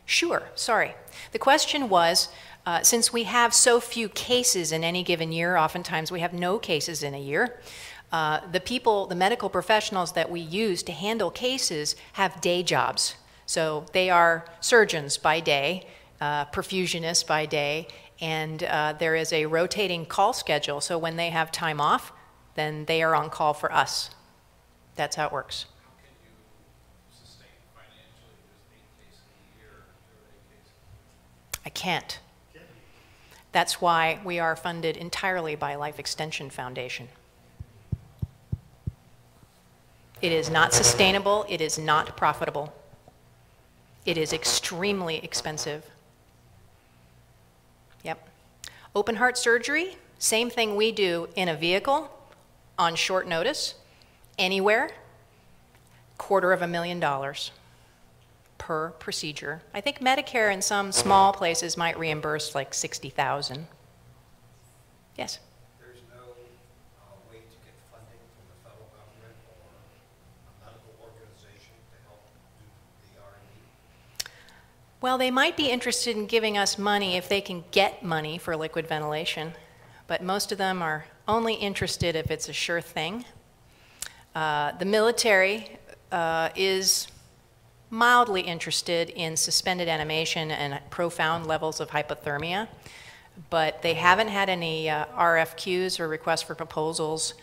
Sure, sorry. The question was, uh, since we have so few cases in any given year, oftentimes we have no cases in a year, uh, the people, the medical professionals that we use to handle cases have day jobs. So they are surgeons by day, uh, perfusionists by day, and uh, there is a rotating call schedule. So when they have time off, then they are on call for us. That's how it works. How can you sustain financially just eight cases a year, or eight cases? I can't. That's why we are funded entirely by Life Extension Foundation. It is not sustainable, it is not profitable. It is extremely expensive. Yep. Open heart surgery, same thing we do in a vehicle on short notice, anywhere, quarter of a million dollars per procedure. I think Medicare in some small places might reimburse like 60,000. Yes. There's no uh, way to get funding from the federal government or a medical organization to help do the R and D? Well, they might be interested in giving us money if they can get money for liquid ventilation, but most of them are only interested if it's a sure thing. Uh, the military uh, is mildly interested in suspended animation and profound levels of hypothermia, but they haven't had any uh, RFQs or requests for proposals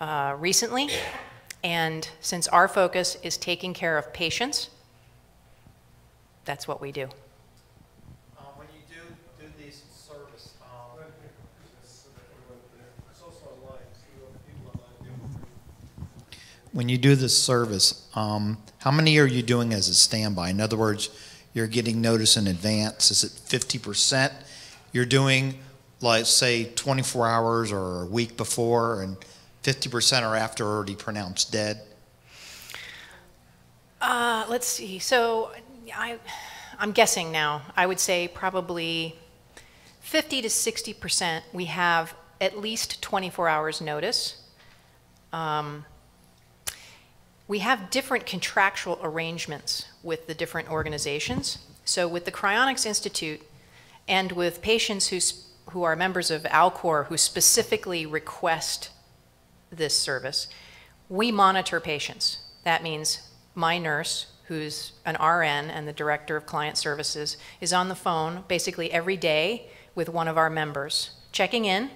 uh, recently. And since our focus is taking care of patients, that's what we do. Uh, when you do, do these service, um, when you do this service, um, how many are you doing as a standby? In other words, you're getting notice in advance. Is it 50%? You're doing, like, say, 24 hours or a week before, and 50% are after already pronounced dead? Uh, let's see. So I, I'm guessing now. I would say probably 50 to 60 percent. We have at least 24 hours notice. Um, we have different contractual arrangements with the different organizations. So with the Cryonics Institute and with patients who, who are members of Alcor who specifically request this service, we monitor patients. That means my nurse, who's an RN and the director of client services, is on the phone basically every day with one of our members, checking in,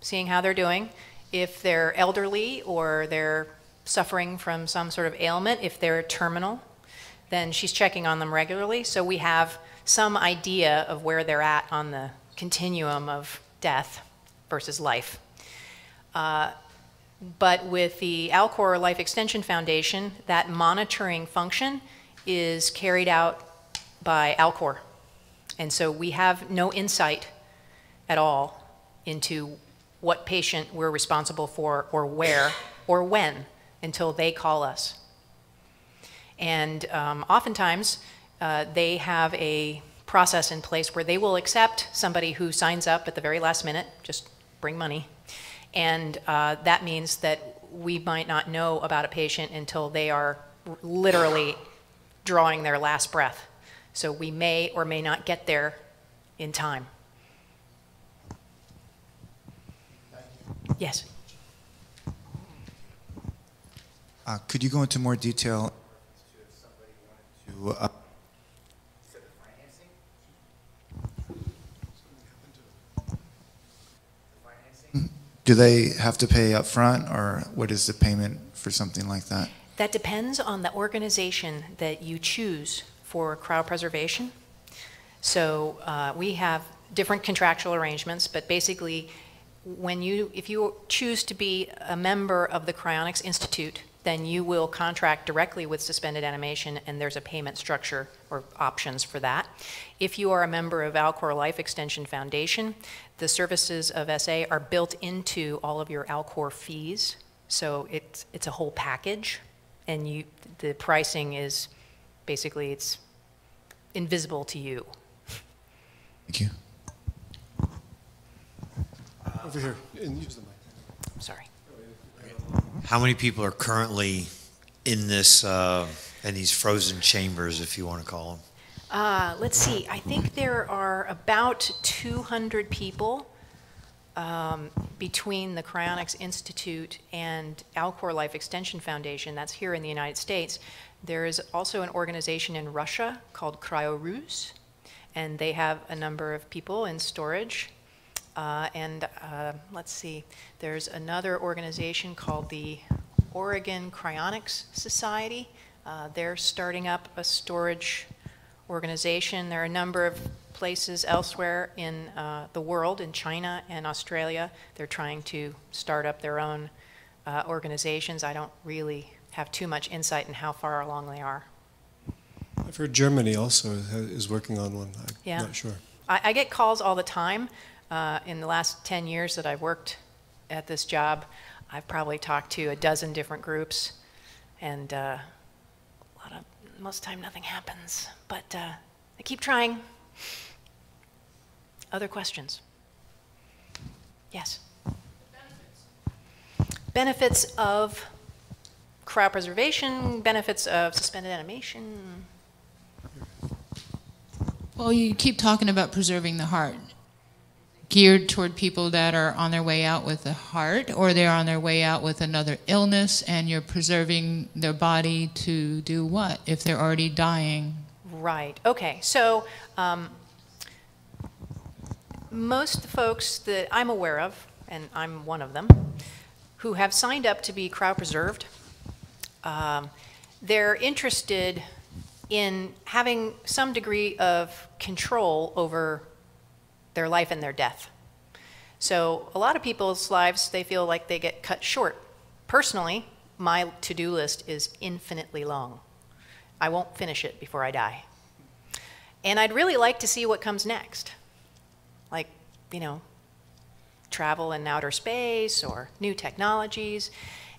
seeing how they're doing. If they're elderly or they're suffering from some sort of ailment, if they're terminal, then she's checking on them regularly. So we have some idea of where they're at on the continuum of death versus life. Uh, but with the Alcor Life Extension Foundation, that monitoring function is carried out by Alcor. And so we have no insight at all into what patient we're responsible for or where or when until they call us. And um, oftentimes, uh, they have a process in place where they will accept somebody who signs up at the very last minute, just bring money. And uh, that means that we might not know about a patient until they are literally drawing their last breath. So we may or may not get there in time. Yes. Uh, Could you go into more detail uh, do they have to pay up front, or what is the payment for something like that? That depends on the organization that you choose for cryopreservation. So uh, we have different contractual arrangements, but basically, when you, if you choose to be a member of the Cryonics Institute, then you will contract directly with Suspended Animation, and there's a payment structure or options for that. If you are a member of Alcor Life Extension Foundation, the services of SA are built into all of your Alcor fees, so it's, it's a whole package, and you, the pricing is basically it's invisible to you. Thank you. Over here, and use the mic. I'm Sorry. How many people are currently in this uh, And these frozen chambers, if you want to call them. Uh, let's see, I think there are about 200 people um, between the Cryonics Institute and Alcor Life Extension Foundation, that's here in the United States. There is also an organization in Russia called KrioRus, and they have a number of people in storage. Uh, and uh, let's see, there's another organization called the Oregon Cryonics Society. Uh, they're starting up a storage organization. There are a number of places elsewhere in uh, the world, in China and Australia. They're trying to start up their own uh, organizations. I don't really have too much insight in how far along they are. I've heard Germany also is working on one. I'm Yeah. not sure. I, I get calls all the time. Uh, in the last 10 years that I've worked at this job, I've probably talked to a dozen different groups, and uh, a lot of most of the time nothing happens. But uh, I keep trying. Other questions? Yes. Benefits of cryopreservation, benefits of suspended animation. Well, you keep talking about preserving the heart. Geared toward people that are on their way out with a heart, or they're on their way out with another illness, and you're preserving their body to do what if they're already dying? Right. Okay. So um, most folks that I'm aware of, and I'm one of them, who have signed up to be cryopreserved, um, they're interested in having some degree of control over their life and their death. So a lot of people's lives, they feel like they get cut short. Personally, my to-do list is infinitely long. I won't finish it before I die. And I'd really like to see what comes next. Like, you know, travel in outer space or new technologies.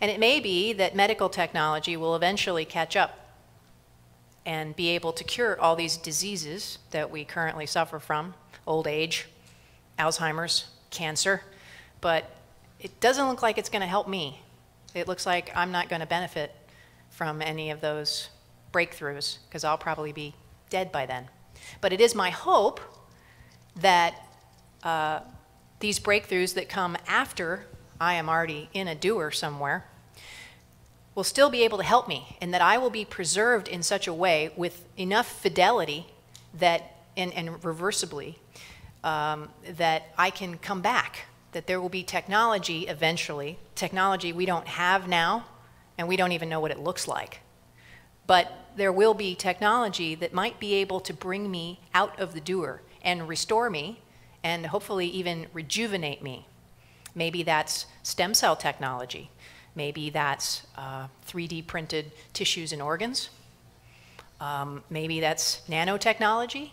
And it may be that medical technology will eventually catch up and be able to cure all these diseases that we currently suffer from old age, Alzheimer's, cancer. But it doesn't look like it's going to help me. It looks like I'm not going to benefit from any of those breakthroughs because I'll probably be dead by then. But it is my hope that uh, these breakthroughs that come after I am already in a dewar somewhere will still be able to help me and that I will be preserved in such a way with enough fidelity that, and, and reversibly, um, that I can come back, that there will be technology eventually, technology we don't have now, and we don't even know what it looks like. But there will be technology that might be able to bring me out of the dewar and restore me and hopefully even rejuvenate me. Maybe that's stem cell technology. Maybe that's uh, 3D printed tissues and organs. Um, maybe that's nanotechnology.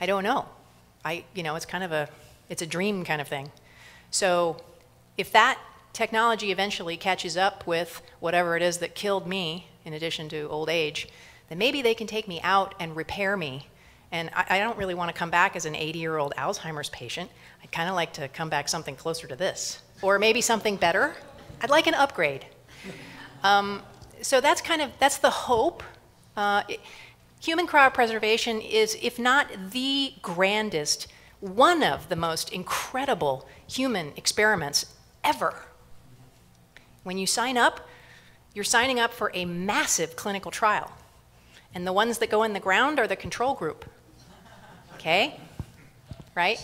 I don't know. I, you know, it's kind of a, it's a dream kind of thing. So if that technology eventually catches up with whatever it is that killed me, in addition to old age, then maybe they can take me out and repair me. And I, I don't really want to come back as an 80-year-old Alzheimer's patient. I'd kind of like to come back something closer to this. Or maybe something better. I'd like an upgrade. Um, so that's kind of, that's the hope. Uh, it- human cryopreservation is, if not the grandest, one of the most incredible human experiments ever. When you sign up, you're signing up for a massive clinical trial. And the ones that go in the ground are the control group. Okay? Right?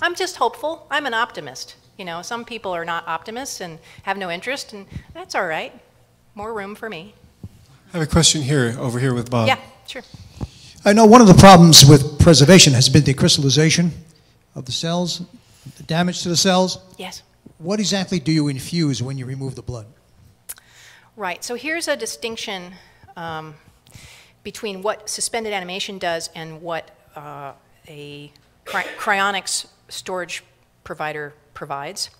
I'm just hopeful. I'm an optimist. You know, some people are not optimists and have no interest, and that's all right. More room for me. I have a question here, over here with Bob. Yeah, sure. I know one of the problems with preservation has been the crystallization of the cells, the damage to the cells. Yes. What exactly do you infuse when you remove the blood? Right. So here's a distinction um, between what suspended animation does and what uh, a cry- cryonics storage provider provides.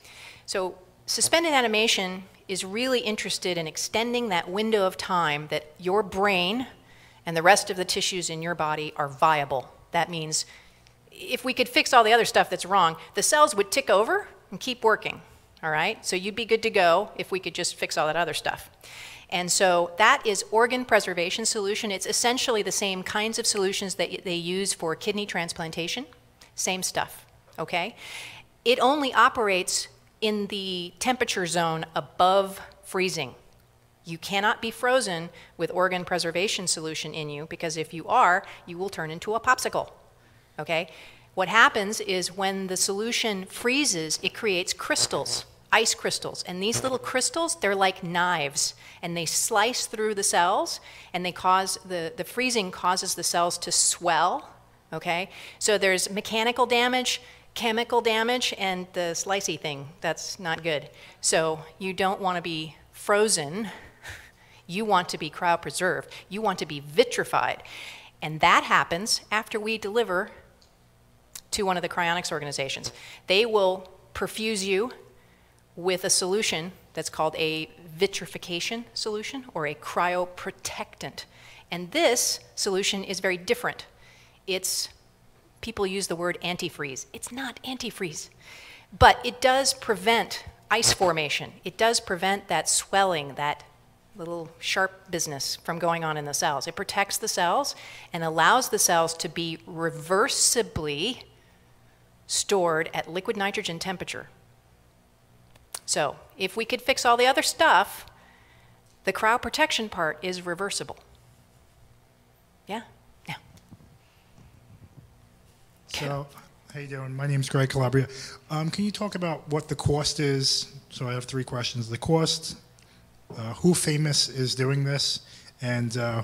So suspended animation is really interested in extending that window of time that your brain and the rest of the tissues in your body are viable. That means if we could fix all the other stuff that's wrong, the cells would tick over and keep working. All right? So you'd be good to go if we could just fix all that other stuff. And so that is organ preservation solution. It's essentially the same kinds of solutions that they use for kidney transplantation. Same stuff, okay? It only operates in the temperature zone above freezing. You cannot be frozen with organ preservation solution in you because if you are, you will turn into a popsicle. Okay? What happens is when the solution freezes, it creates crystals, ice crystals. And these little crystals, they're like knives and they slice through the cells and they cause the, the freezing causes the cells to swell. Okay? So there's mechanical damage, chemical damage, and the slicey thing. That's not good. So you don't want to be frozen you want to be cryopreserved. You want to be vitrified. And that happens after we deliver to one of the cryonics organizations. They will perfuse you with a solution that's called a vitrification solution or a cryoprotectant. And this solution is very different. It's, people use the word antifreeze. It's not antifreeze, but it does prevent ice formation. It does prevent that swelling, that little sharp business from going on in the cells. It protects the cells and allows the cells to be reversibly stored at liquid nitrogen temperature. So, if we could fix all the other stuff, the cryoprotection part is reversible. Yeah? Yeah. So, how you doing? My name's Greg Calabria. Um, can you talk about what the cost is? So I have three questions. The cost, uh, who famous is doing this, and uh,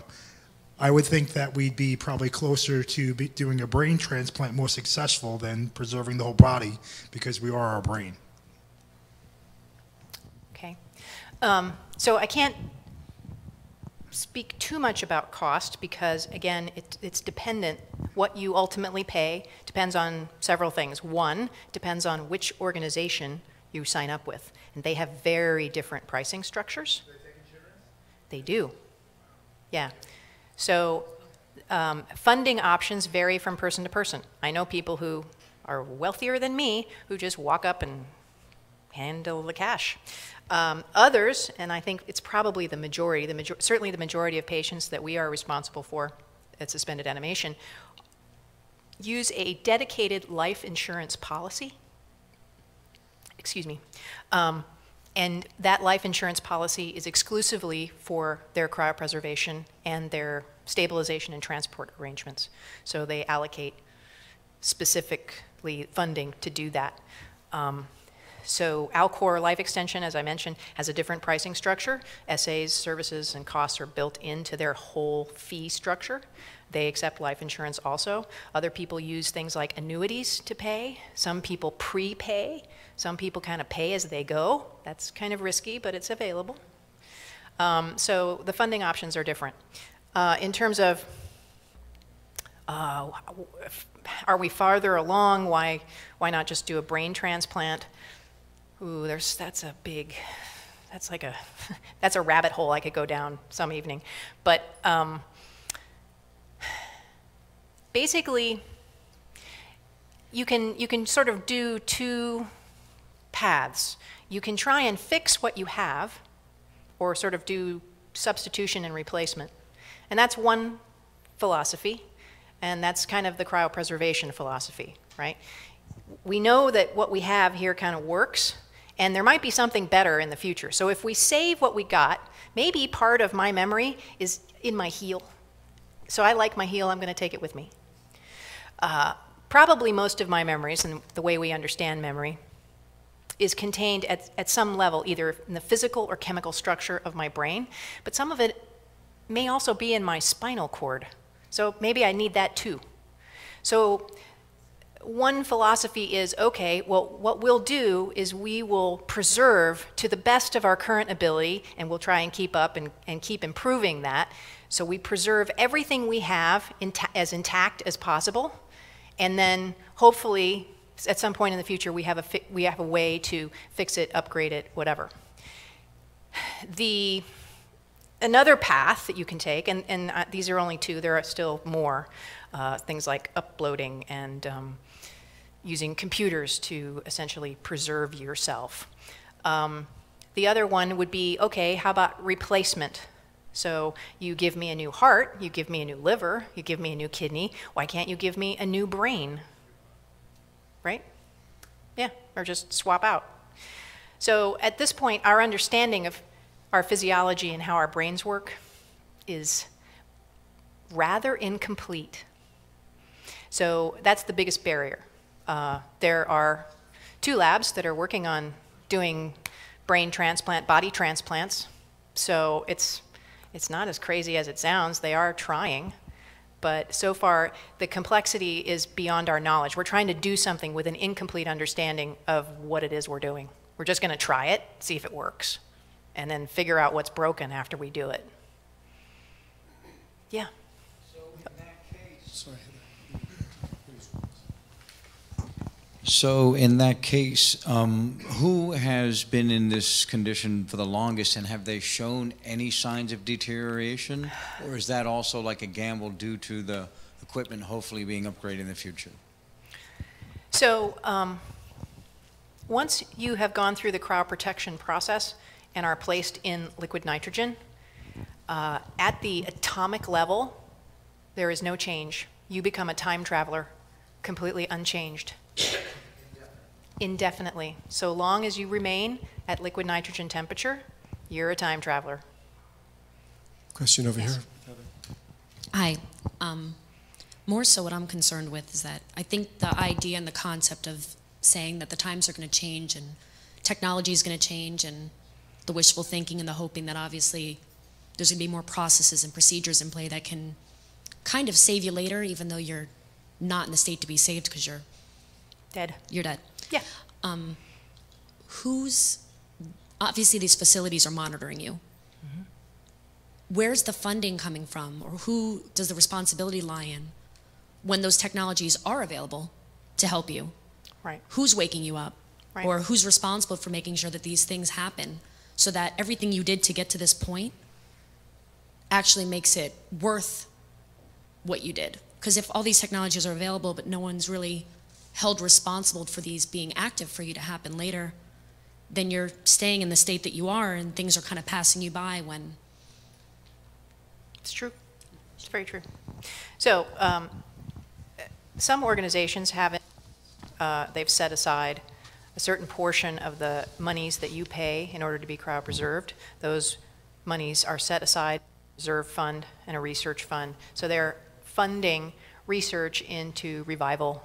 I would think that we'd be probably closer to be doing a brain transplant more successful than preserving the whole body because we are our brain. Okay. Um, so I can't speak too much about cost because, again, it, it's dependent. What you ultimately pay depends on several things. One, depends on which organization you sign up with. And they have very different pricing structures. They do. Yeah. So um, funding options vary from person to person. I know people who are wealthier than me who just walk up and handle the cash. Um, others, and I think it's probably the majority, the major- certainly the majority of patients that we are responsible for at suspended animation, use a dedicated life insurance policy. Excuse me. Um, and that life insurance policy is exclusively for their cryopreservation and their stabilization and transport arrangements. So they allocate specifically funding to do that. Um, so Alcor Life Extension, as I mentioned, has a different pricing structure. SAs, services, and costs are built into their whole fee structure. They accept life insurance also. Other people use things like annuities to pay. Some people prepay. Some people kind of pay as they go. That's kind of risky, but it's available. Um, so the funding options are different. Uh, in terms of uh, are we farther along? Why, why not just do a brain transplant? Ooh, there's, that's a big, that's like a, that's a rabbit hole I could go down some evening. But um, basically, you can, you can sort of do two paths. You can try and fix what you have, or sort of do substitution and replacement. And that's one philosophy, and that's kind of the cryopreservation philosophy, right? We know that what we have here kind of works, and there might be something better in the future. So if we save what we got, maybe part of my memory is in my heel. So I like my heel, I'm going to take it with me. Uh, probably most of my memories, and the way we understand memory, is contained at, at some level, either in the physical or chemical structure of my brain, but some of it may also be in my spinal cord. So maybe I need that too. So one philosophy is okay, well, what we'll do is we will preserve to the best of our current ability, and we'll try and keep up and, and keep improving that. So we preserve everything we have inta- as intact as possible, and then hopefully at some point in the future we have a, we have a way to fix it, upgrade it, whatever. The another path that you can take, and, and uh, these are only two, there are still more, uh, things like uploading and um, using computers to essentially preserve yourself. Um, the other one would be okay, how about replacement? So you give me a new heart, you give me a new liver, you give me a new kidney. Why can't you give me a new brain? Right? Yeah, or just swap out. So at this point, our understanding of our physiology and how our brains work is rather incomplete. So that's the biggest barrier. Uh, there are two labs that are working on doing brain transplant, body transplants. So it's, it's not as crazy as it sounds. They are trying. But so far, the complexity is beyond our knowledge. We're trying to do something with an incomplete understanding of what it is we're doing. We're just going to try it, see if it works, and then figure out what's broken after we do it. Yeah. So in that case, um, who has been in this condition for the longest, and have they shown any signs of deterioration, or is that also like a gamble due to the equipment hopefully being upgraded in the future? So um, once you have gone through the cryoprotection process and are placed in liquid nitrogen, uh, at the atomic level, there is no change. You become a time traveler, completely unchanged. Indefinitely. So long as you remain at liquid nitrogen temperature, you're a time traveler. Question over here. Hi. Um, more so, what I'm concerned with is that I think the idea and the concept of saying that the times are going to change and technology is going to change and the wishful thinking and the hoping that obviously there's going to be more processes and procedures in play that can kind of save you later, even though you're not in the state to be saved because you're Dead. You're dead. Yeah. Um, who's obviously these facilities are monitoring you. Mm-hmm. Where's the funding coming from, or who does the responsibility lie in when those technologies are available to help you? Right. Who's waking you up, Right. or who's responsible for making sure that these things happen, so that everything you did to get to this point actually makes it worth what you did? Because if all these technologies are available, but no one's really held responsible for these being active for you to happen later, then you're staying in the state that you are and things are kind of passing you by when It's true. It's very true. So, um, some organizations haven't, uh, they've set aside a certain portion of the monies that you pay in order to be cryopreserved. Those monies are set aside, reserve fund and a research fund. So they're funding research into revival,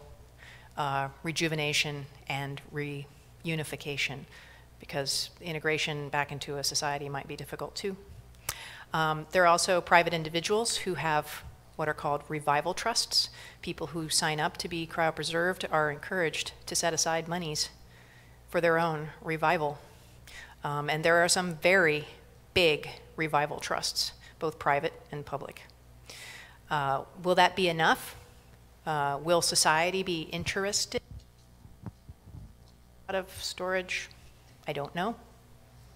uh, rejuvenation, and reunification, because integration back into a society might be difficult too. Um, there are also private individuals who have what are called revival trusts. People who sign up to be cryopreserved are encouraged to set aside monies for their own revival. Um, and there are some very big revival trusts, both private and public. Uh, will that be enough? Uh, will society be interested out of storage? I don't know.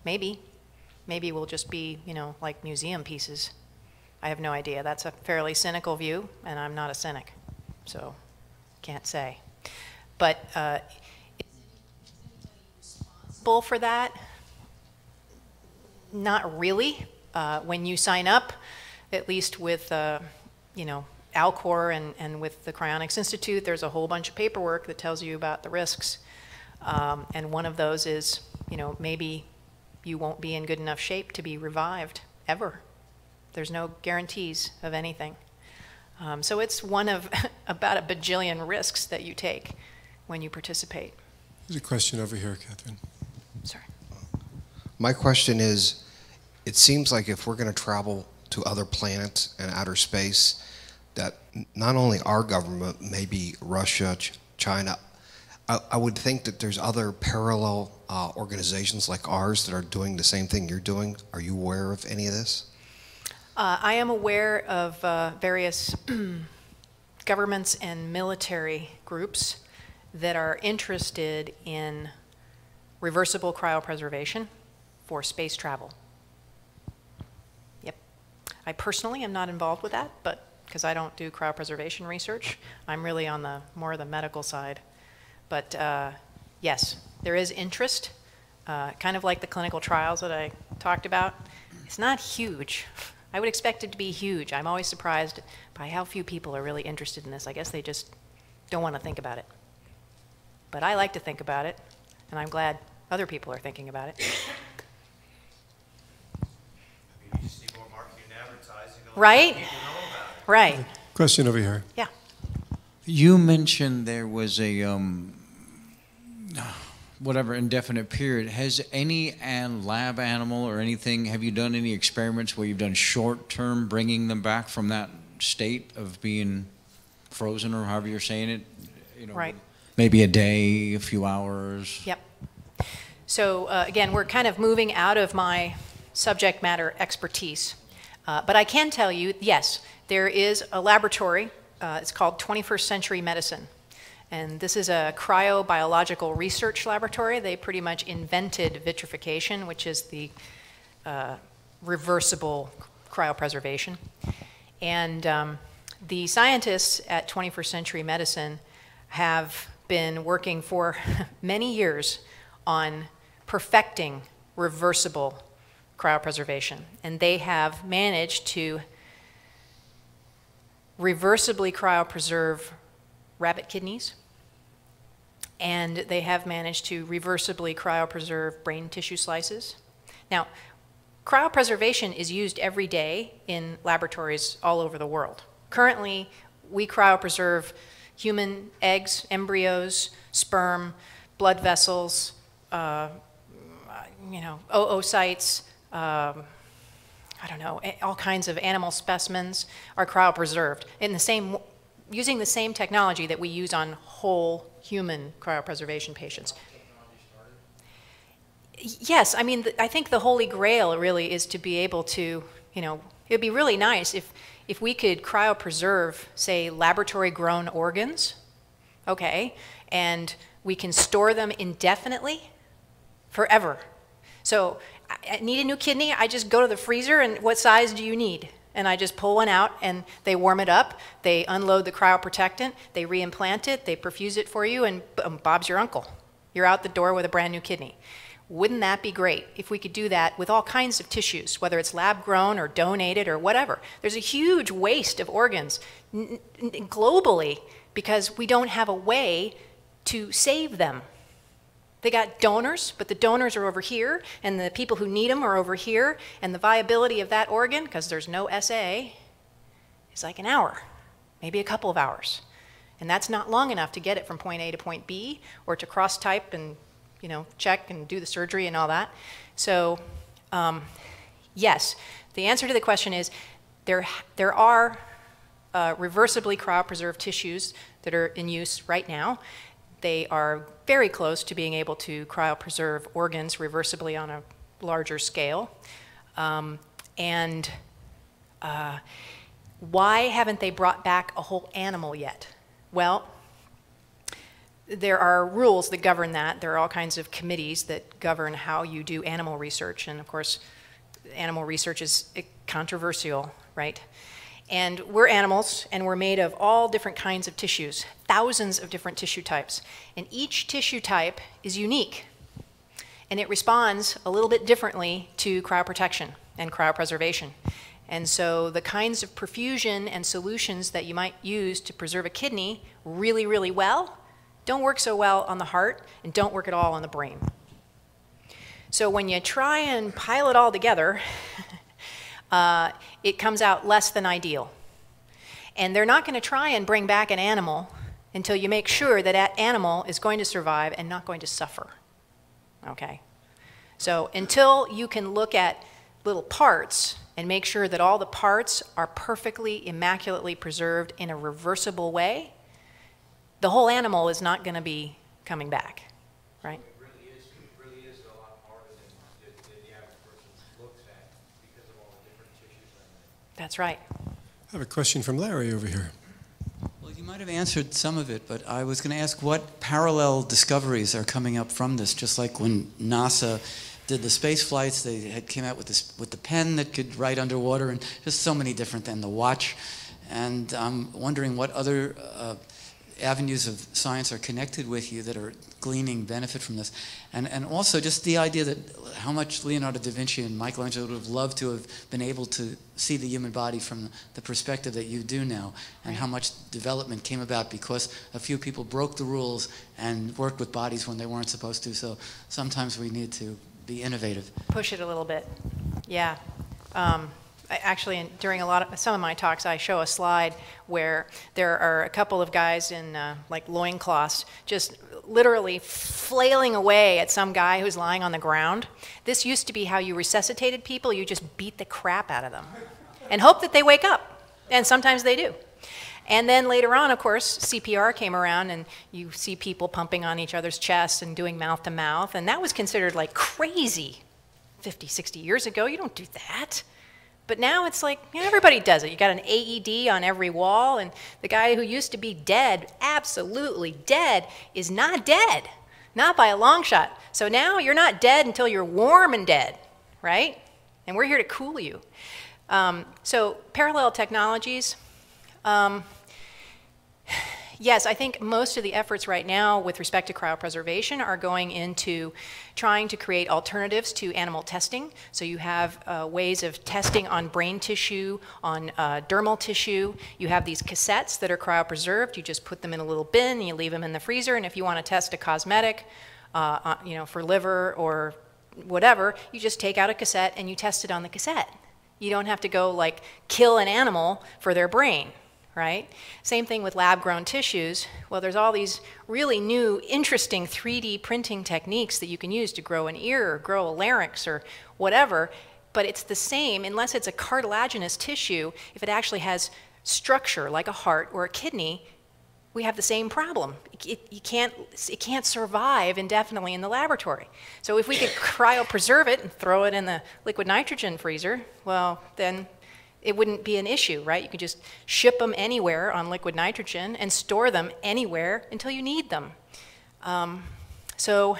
Maybe. Maybe we'll just be, you know, like museum pieces. I have no idea. That's a fairly cynical view, and I'm not a cynic, so can't say. But uh, responsible for that? Not really. Uh, when you sign up, at least with, uh, you know, Alcor and, and with the Cryonics Institute, there's a whole bunch of paperwork that tells you about the risks. Um, and one of those is, you know, maybe you won't be in good enough shape to be revived ever. There's no guarantees of anything. Um, so it's one of about a bajillion risks that you take when you participate. There's a question over here, Catherine. Sorry. My question is, it seems like if we're going to travel to other planets and outer space, that not only our government, maybe Russia, Ch- China, I, I would think that there's other parallel uh, organizations like ours that are doing the same thing you're doing. Are you aware of any of this? Uh, I am aware of uh, various governments and military groups that are interested in reversible cryopreservation for space travel. Yep. I personally am not involved with that, but because I don't do cryopreservation research, I'm really on the more of the medical side. But uh, yes, there is interest. uh, kind of like the clinical trials that I talked about. It's not huge. I would expect it to be huge. I'm always surprised by how few people are really interested in this. I guess they just don't want to think about it. But I like to think about it, and I'm glad other people are thinking about it. Maybe you just need more marketing and advertising. to let Right? people know about it. Right. Question over here. Yeah. You mentioned there was a um, whatever indefinite period. Has any an lab animal or anything? Have you done any experiments where you've done short term bringing them back from that state of being frozen or however you're saying it? You know, Right. Maybe a day, a few hours. Yep. So uh, again, we're kind of moving out of my subject matter expertise. Uh, but I can tell you, yes, there is a laboratory. Uh, it's called 21st Century Medicine. And this is a cryobiological research laboratory. They pretty much invented vitrification, which is the uh, reversible cryopreservation. And um, the scientists at 21st Century Medicine have been working for many years on perfecting reversible cryopreservation. And they have managed to reversibly cryopreserve rabbit kidneys, and they have managed to reversibly cryopreserve brain tissue slices. Now, cryopreservation is used every day in laboratories all over the world. Currently, we cryopreserve human eggs, embryos, sperm, blood vessels, uh, you know, oocytes, um, I don't know, all kinds of animal specimens are cryopreserved in the same, using the same technology that we use on whole human cryopreservation patients. Yes, I mean, I think the holy grail really is to be able to, you know, it'd be really nice if, if we could cryopreserve, say, laboratory grown organs, okay, and we can store them indefinitely, forever. So I need a new kidney, I just go to the freezer and what size do you need? And I just pull one out and they warm it up, they unload the cryoprotectant, they reimplant it, they perfuse it for you, and boom, Bob's your uncle. You're out the door with a brand new kidney. Wouldn't that be great if we could do that with all kinds of tissues, whether it's lab grown or donated or whatever? There's a huge waste of organs globally because we don't have a way to save them. They got donors, but the donors are over here, and the people who need them are over here, and the viability of that organ, because there's no SA, is like an hour, maybe a couple of hours. And that's not long enough to get it from point A to point B, or to cross type and you know check and do the surgery and all that. So, um, yes, the answer to the question is there. There are uh, reversibly cryopreserved tissues that are in use right now. They are very close to being able to cryopreserve organs reversibly on a larger scale. Um, and uh, why haven't they brought back a whole animal yet? Well, there are rules that govern that. There are all kinds of committees that govern how you do animal research. And of course, animal research is eh, controversial, right? And we're animals, and we're made of all different kinds of tissues, thousands of different tissue types. And each tissue type is unique, and it responds a little bit differently to cryoprotection and cryopreservation. And so the kinds of perfusion and solutions that you might use to preserve a kidney really, really well don't work so well on the heart and don't work at all on the brain. So when you try and pile it all together, uh, it comes out less than ideal. And they're not going to try and bring back an animal until you make sure that that animal is going to survive and not going to suffer. Okay? So until you can look at little parts and make sure that all the parts are perfectly, immaculately preserved in a reversible way, the whole animal is not going to be coming back, right? It really is, it really is a lot harder than the, the, the average person looks at because of all the different tissues that are there. That's right. I have a question from Larry over here. Well, you might have answered some of it, but I was going to ask what parallel discoveries are coming up from this. Just like when NASA did the space flights, they had came out with this with the pen that could write underwater, and just so many different than the watch. And I'm wondering what other uh, avenues of science are connected with you that are gleaning benefit from this. And, and also just the idea that how much Leonardo da Vinci and Michelangelo would have loved to have been able to see the human body from the perspective that you do now, and how much development came about because a few people broke the rules and worked with bodies when they weren't supposed to. So sometimes we need to be innovative. Push it a little bit. Yeah. Um, Actually, in- during a lot of, some of my talks, I show a slide where there are a couple of guys in uh, like loincloths just literally flailing away at some guy who's lying on the ground. This used to be how you resuscitated people. You just beat the crap out of them and hope that they wake up. And sometimes they do. And then later on, of course, CPR came around and you see people pumping on each other's chests and doing mouth to mouth. And that was considered like crazy 50, 60 years ago. You don't do that. But now it's like everybody does it. You got an AED on every wall, and the guy who used to be dead, absolutely dead, is not dead, not by a long shot. So now you're not dead until you're warm and dead, right? And we're here to cool you. Um, so parallel technologies. Um, Yes, I think most of the efforts right now with respect to cryopreservation are going into trying to create alternatives to animal testing. So you have uh, ways of testing on brain tissue, on uh, dermal tissue. You have these cassettes that are cryopreserved. You just put them in a little bin you leave them in the freezer. And if you want to test a cosmetic, uh, uh, you know, for liver or whatever, you just take out a cassette and you test it on the cassette. You don't have to go like kill an animal for their brain right? Same thing with lab grown tissues. Well, there's all these really new, interesting 3D printing techniques that you can use to grow an ear or grow a larynx or whatever, but it's the same unless it's a cartilaginous tissue. If it actually has structure like a heart or a kidney, we have the same problem. It, you can't, it can't survive indefinitely in the laboratory. So if we could cryopreserve it and throw it in the liquid nitrogen freezer, well, then it wouldn't be an issue, right? You could just ship them anywhere on liquid nitrogen and store them anywhere until you need them. Um, so,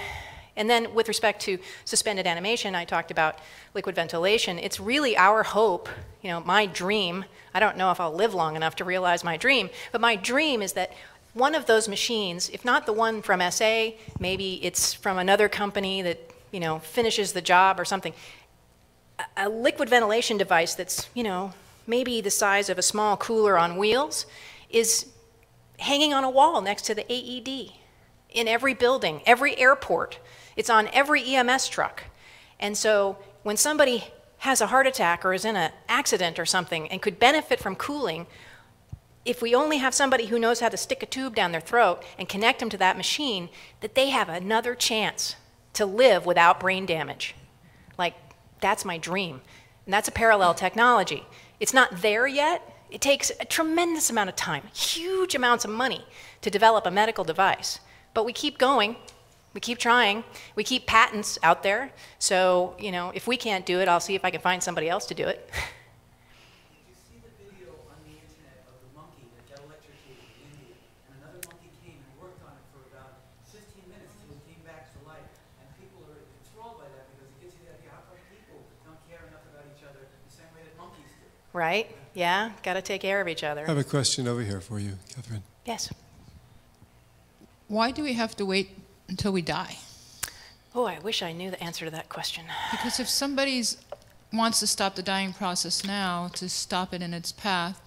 and then with respect to suspended animation, I talked about liquid ventilation. It's really our hope, you know, my dream. I don't know if I'll live long enough to realize my dream, but my dream is that one of those machines, if not the one from SA, maybe it's from another company that, you know, finishes the job or something, a liquid ventilation device that's, you know, maybe the size of a small cooler on wheels is hanging on a wall next to the AED in every building, every airport. It's on every EMS truck. And so when somebody has a heart attack or is in an accident or something and could benefit from cooling, if we only have somebody who knows how to stick a tube down their throat and connect them to that machine, that they have another chance to live without brain damage. That's my dream. And that's a parallel technology. It's not there yet. It takes a tremendous amount of time, huge amounts of money to develop a medical device. But we keep going. We keep trying. We keep patents out there. So, you know, if we can't do it, I'll see if I can find somebody else to do it. Did you see the video on the internet of the monkey that got electrocuted in India? And another monkey came and worked on it for about 15 minutes till it came back to life. And people are enthralled by that because it gives you the idea how come people don't care enough about each other the same way that monkeys do. Right? Yeah, got to take care of each other. I have a question over here for you, Catherine. Yes. Why do we have to wait until we die? Oh, I wish I knew the answer to that question. Because if somebody wants to stop the dying process now, to stop it in its path,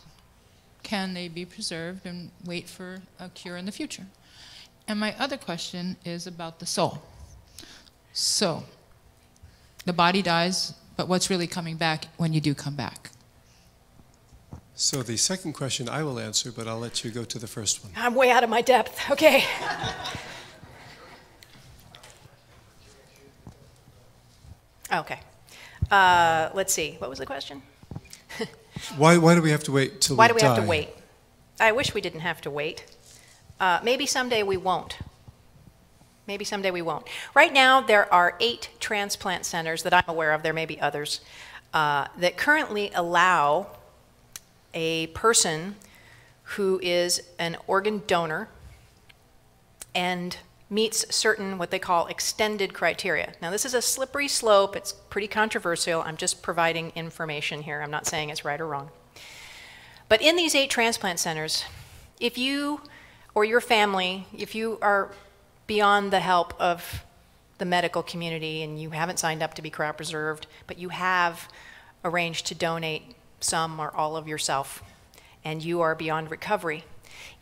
can they be preserved and wait for a cure in the future? And my other question is about the soul. So, the body dies, but what's really coming back when you do come back? So the second question I will answer, but I'll let you go to the first one. I'm way out of my depth. Okay. Okay. Uh, let's see. What was the question? Why, why do we have to wait till Why do we die? have to wait? I wish we didn't have to wait. Uh, maybe someday we won't. Maybe someday we won't. Right now, there are eight transplant centers that I'm aware of, there may be others, uh, that currently allow a person who is an organ donor and meets certain what they call extended criteria. Now, this is a slippery slope, it's pretty controversial. I'm just providing information here, I'm not saying it's right or wrong. But in these eight transplant centers, if you or your family, if you are beyond the help of the medical community and you haven't signed up to be cryopreserved, but you have arranged to donate some or all of yourself, and you are beyond recovery,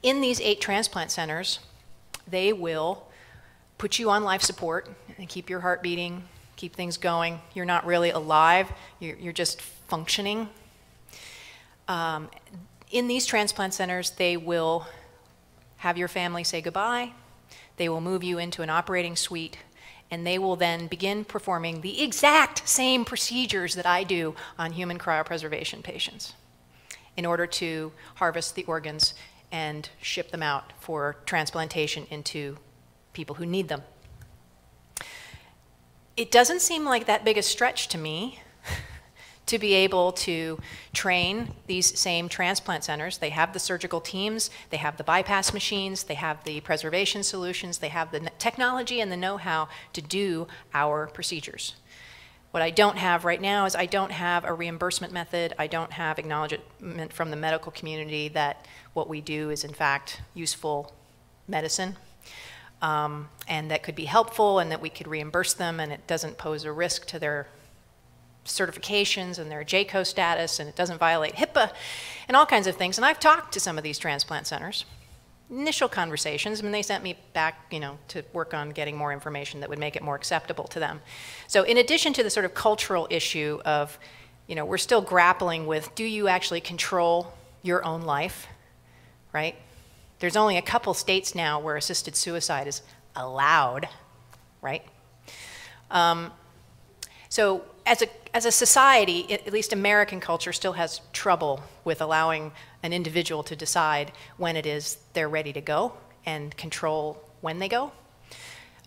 in these eight transplant centers, they will put you on life support and keep your heart beating, keep things going. You're not really alive, you're, you're just functioning. Um, in these transplant centers, they will have your family say goodbye, they will move you into an operating suite, and they will then begin performing the exact same procedures that I do on human cryopreservation patients in order to harvest the organs and ship them out for transplantation into people who need them. It doesn't seem like that big a stretch to me to be able to train these same transplant centers. They have the surgical teams, they have the bypass machines, they have the preservation solutions, they have the technology and the know-how to do our procedures. What I don't have right now is I don't have a reimbursement method. I don't have acknowledgement from the medical community that what we do is in fact useful medicine um, and that could be helpful and that we could reimburse them and it doesn't pose a risk to their certifications and their JCAHO status and it doesn't violate HIPAA and all kinds of things. And I've talked to some of these transplant centers initial conversations, mean, they sent me back, you know, to work on getting more information that would make it more acceptable to them. So in addition to the sort of cultural issue of, you know, we're still grappling with, do you actually control your own life, right? There's only a couple states now where assisted suicide is allowed, right? Um, so as a, as a society, at least American culture still has trouble with allowing an individual to decide when it is they're ready to go and control when they go.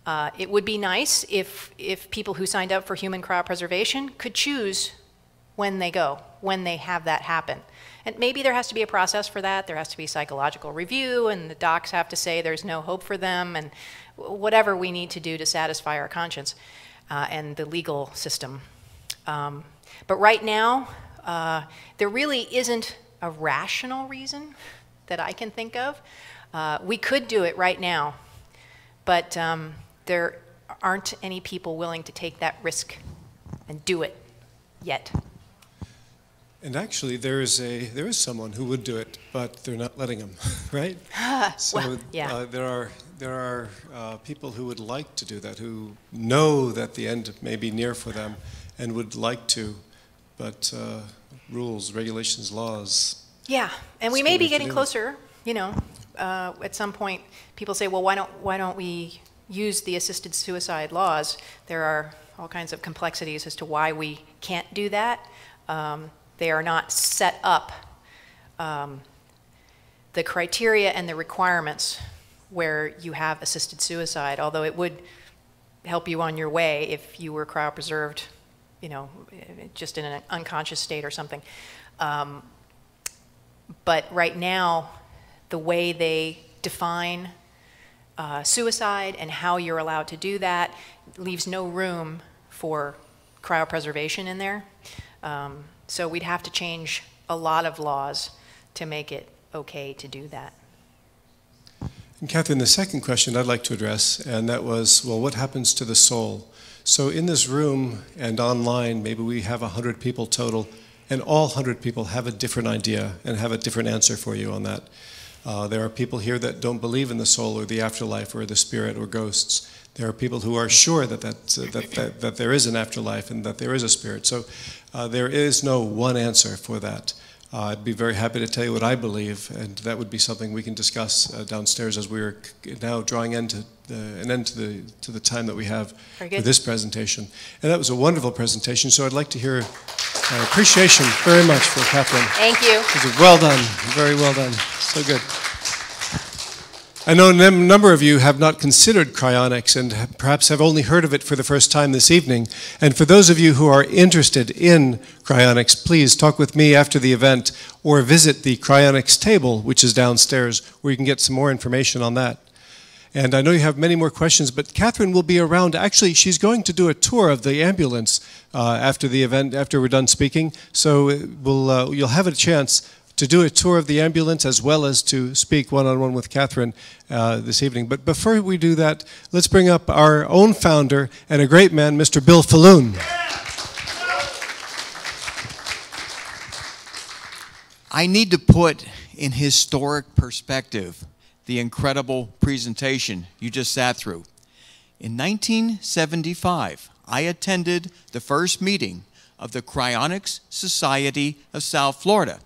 Uh, it would be nice if, if people who signed up for human cryopreservation could choose when they go, when they have that happen. And maybe there has to be a process for that. There has to be psychological review, and the docs have to say there's no hope for them, and whatever we need to do to satisfy our conscience uh, and the legal system. Um, but right now, uh, there really isn't a rational reason that I can think of. Uh, we could do it right now, but um, there aren't any people willing to take that risk and do it yet. And actually, there is a there is someone who would do it, but they're not letting him, right? so well, yeah. uh, there are there are uh, people who would like to do that, who know that the end may be near for them, and would like to, but uh, rules, regulations, laws. Yeah, and we may be getting closer. You know, uh, at some point, people say, "Well, why don't why don't we use the assisted suicide laws?" There are all kinds of complexities as to why we can't do that. Um, they are not set up. Um, the criteria and the requirements where you have assisted suicide, although it would help you on your way if you were cryopreserved, you know, just in an unconscious state or something. Um, but right now, the way they define uh, suicide and how you're allowed to do that leaves no room for cryopreservation in there. Um, so we'd have to change a lot of laws to make it okay to do that. And the second question I'd like to address, and that was, well, what happens to the soul? So in this room and online, maybe we have 100 people total, and all 100 people have a different idea and have a different answer for you on that. Uh, there are people here that don't believe in the soul or the afterlife or the spirit or ghosts. There are people who are sure that, that, uh, that, that, that, there is an afterlife and that there is a spirit. So uh, there is no one answer for that. Uh, I'd be very happy to tell you what I believe, and that would be something we can discuss uh, downstairs as we are now drawing end to the, an end to the, to the time that we have for this presentation. And that was a wonderful presentation, so I'd like to hear uh, appreciation very much for Catherine. Thank you. Well done, very well done, so good. I know a number of you have not considered cryonics and perhaps have only heard of it for the first time this evening. And for those of you who are interested in cryonics, please talk with me after the event or visit the cryonics table, which is downstairs, where you can get some more information on that. And I know you have many more questions, but Catherine will be around. Actually, she's going to do a tour of the ambulance uh, after the event, after we're done speaking. So we'll, uh, you'll have a chance to do a tour of the ambulance as well as to speak one on one with Catherine uh, this evening. But before we do that, let's bring up our own founder and a great man, Mr. Bill Faloon. I need to put in historic perspective the incredible presentation you just sat through. In 1975, I attended the first meeting of the Cryonics Society of South Florida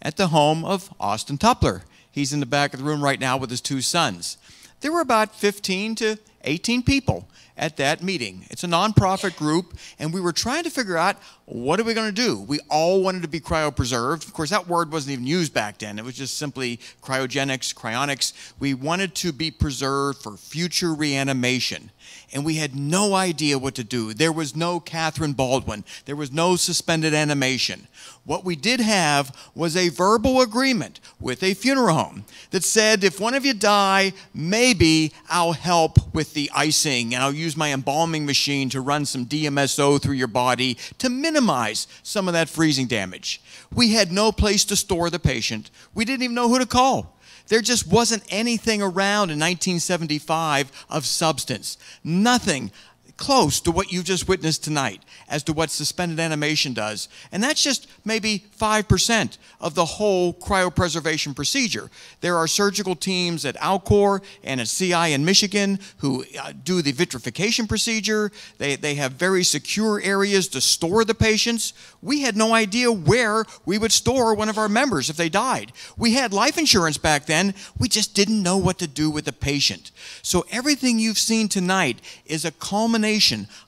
at the home of Austin Tupler. He's in the back of the room right now with his two sons. There were about 15 to 18 people at that meeting. It's a nonprofit group, and we were trying to figure out what are we going to do. We all wanted to be cryopreserved. Of course, that word wasn't even used back then. It was just simply cryogenics, cryonics. We wanted to be preserved for future reanimation and we had no idea what to do. There was no Catherine Baldwin, there was no suspended animation. What we did have was a verbal agreement with a funeral home that said if one of you die, maybe I'll help with the icing and I'll use my embalming machine to run some DMSO through your body to minimize some of that freezing damage. We had no place to store the patient. We didn't even know who to call. There just wasn't anything around in 1975 of substance. Nothing close to what you've just witnessed tonight as to what suspended animation does. And that's just maybe 5% of the whole cryopreservation procedure. There are surgical teams at Alcor and at CI in Michigan who uh, do the vitrification procedure. They, they have very secure areas to store the patients. We had no idea where we would store one of our members if they died. We had life insurance back then. We just didn't know what to do with the patient. So everything you've seen tonight is a culmination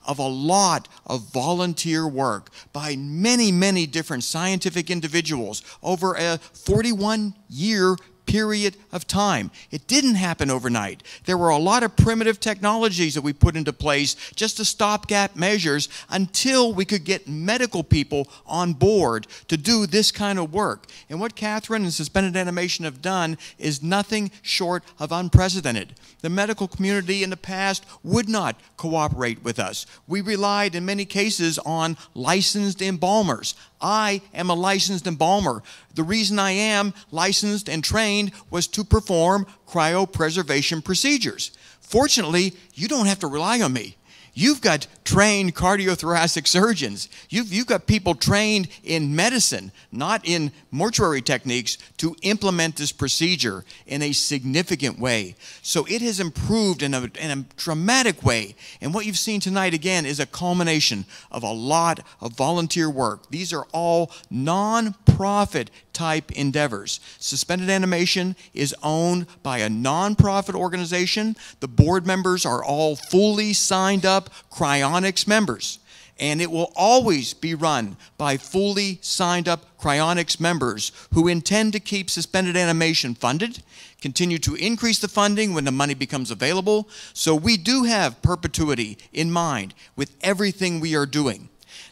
of a lot of volunteer work by many, many different scientific individuals over a 41 year period of time. It didn't happen overnight. There were a lot of primitive technologies that we put into place just to stopgap measures until we could get medical people on board to do this kind of work. And what Catherine and Suspended Animation have done is nothing short of unprecedented. The medical community in the past would not cooperate with us. We relied in many cases on licensed embalmers. I am a licensed embalmer. The reason I am licensed and trained was to perform cryopreservation procedures. Fortunately, you don't have to rely on me. You've got trained cardiothoracic surgeons. You've, you've got people trained in medicine, not in mortuary techniques, to implement this procedure in a significant way. So it has improved in a, in a dramatic way. And what you've seen tonight, again, is a culmination of a lot of volunteer work. These are all non-profit type endeavors. Suspended Animation is owned by a non-profit organization. The board members are all fully signed up cryonics members. And it will always be run by fully signed up cryonics members who intend to keep suspended animation funded, continue to increase the funding when the money becomes available. So we do have perpetuity in mind with everything we are doing.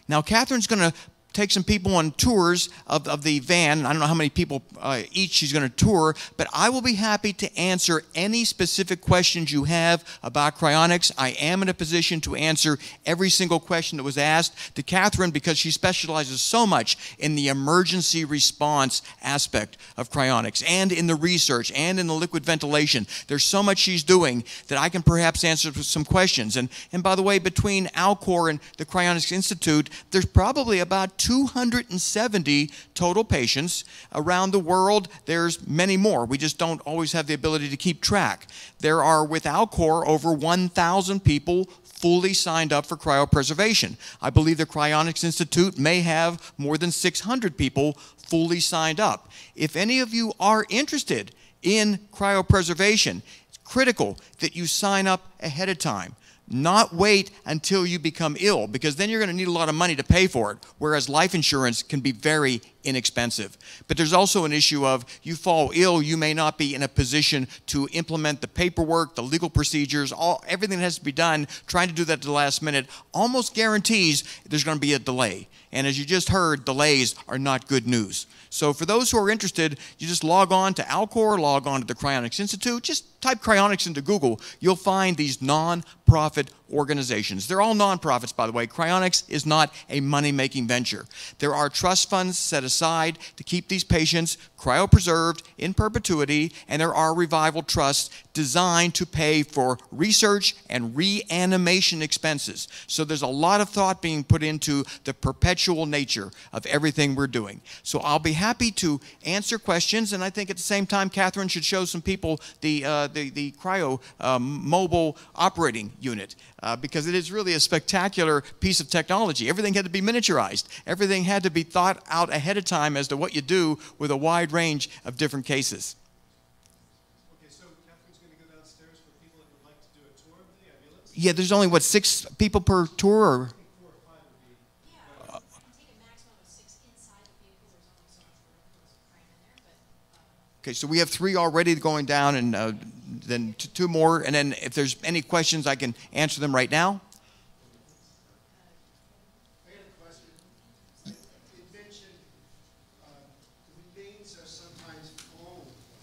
Now, Catherine's going to take some people on tours of, of the van. I don't know how many people uh, each she's going to tour, but I will be happy to answer any specific questions you have about cryonics. I am in a position to answer every single question that was asked to Catherine because she specializes so much in the emergency response aspect of cryonics and in the research and in the liquid ventilation. There's so much she's doing that I can perhaps answer some questions. And, and by the way, between Alcor and the Cryonics Institute, there's probably about 270 total patients. Around the world, there's many more. We just don't always have the ability to keep track. There are, with Alcor, over 1,000 people fully signed up for cryopreservation. I believe the Cryonics Institute may have more than 600 people fully signed up. If any of you are interested in cryopreservation, it's critical that you sign up ahead of time not wait until you become ill because then you're going to need a lot of money to pay for it whereas life insurance can be very inexpensive. But there's also an issue of you fall ill you may not be in a position to implement the paperwork the legal procedures all everything that has to be done trying to do that at the last minute almost guarantees there's going to be a delay. And as you just heard delays are not good news. So for those who are interested, you just log on to Alcor, log on to the Cryonics Institute, just type cryonics into Google. You'll find these non-profit organizations. They're all non-profits, by the way. Cryonics is not a money-making venture. There are trust funds set aside to keep these patients cryopreserved in perpetuity, and there are revival trusts designed to pay for research and reanimation expenses. So there's a lot of thought being put into the perpetual nature of everything we're doing. So I'll be happy to answer questions, and I think at the same time, Catherine should show some people the, uh, the, the cryo um, mobile operating unit uh, because it is really a spectacular piece of technology. Everything had to be miniaturized. Everything had to be thought out ahead of time as to what you do with a wide range of different cases. Okay, so Catherine's going to go downstairs for people that would like to do a tour of the. Yeah, there's only what six people per tour. Okay, so we have three already going down, and uh, then two more. And then if there's any questions, I can answer them right now. I got a question. You mentioned uh, the remains are sometimes flown.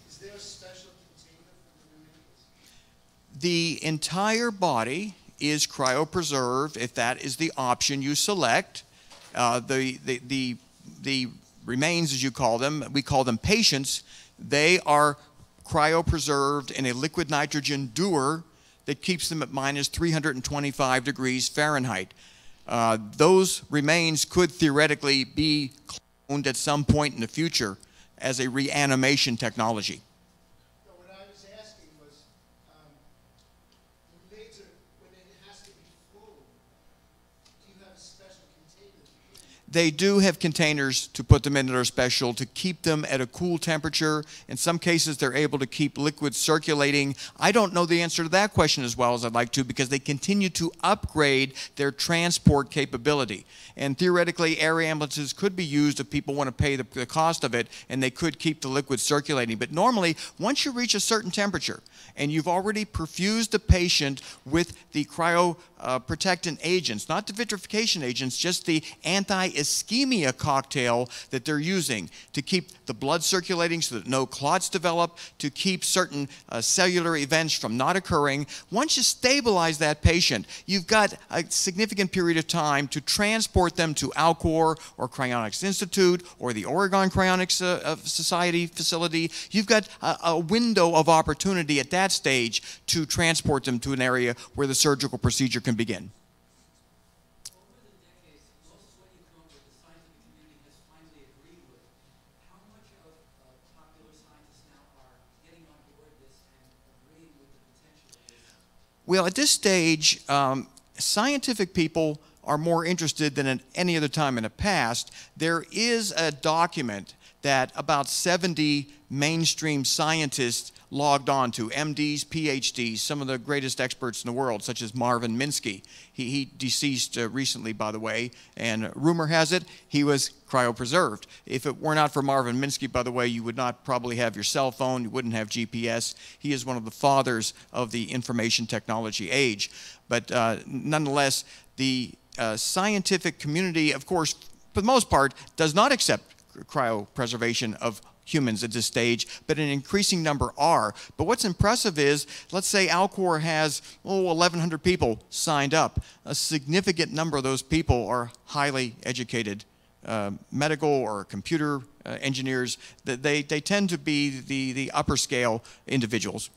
Is there a special container for the remains? The entire body is cryopreserved if that is the option you select. Uh, the, the, the, the remains, as you call them, we call them patients, they are cryopreserved in a liquid nitrogen dewar that keeps them at minus 325 degrees Fahrenheit. Uh, those remains could theoretically be cloned at some point in the future as a reanimation technology. They do have containers to put them in that are special to keep them at a cool temperature. In some cases, they're able to keep liquid circulating. I don't know the answer to that question as well as I'd like to because they continue to upgrade their transport capability. And theoretically, air ambulances could be used if people want to pay the, the cost of it and they could keep the liquid circulating. But normally, once you reach a certain temperature and you've already perfused the patient with the cryoprotectant uh, agents, not the vitrification agents, just the anti ischemia cocktail that they're using to keep the blood circulating so that no clots develop, to keep certain uh, cellular events from not occurring. Once you stabilize that patient, you've got a significant period of time to transport them to Alcor or Cryonics Institute or the Oregon Cryonics uh, Society facility. You've got a, a window of opportunity at that stage to transport them to an area where the surgical procedure can begin. Well, at this stage, um, scientific people are more interested than at any other time in the past. There is a document that about 70 mainstream scientists logged on to MDs, PhDs, some of the greatest experts in the world, such as Marvin Minsky. He, he deceased uh, recently, by the way, and rumor has it he was cryopreserved. If it were not for Marvin Minsky, by the way, you would not probably have your cell phone, you wouldn't have GPS. He is one of the fathers of the information technology age. But uh, nonetheless, the uh, scientific community, of course, for the most part, does not accept cryopreservation of humans at this stage, but an increasing number are. But what's impressive is, let's say Alcor has, oh, 1,100 people signed up. A significant number of those people are highly educated uh, medical or computer uh, engineers. They, they tend to be the, the upper scale individuals.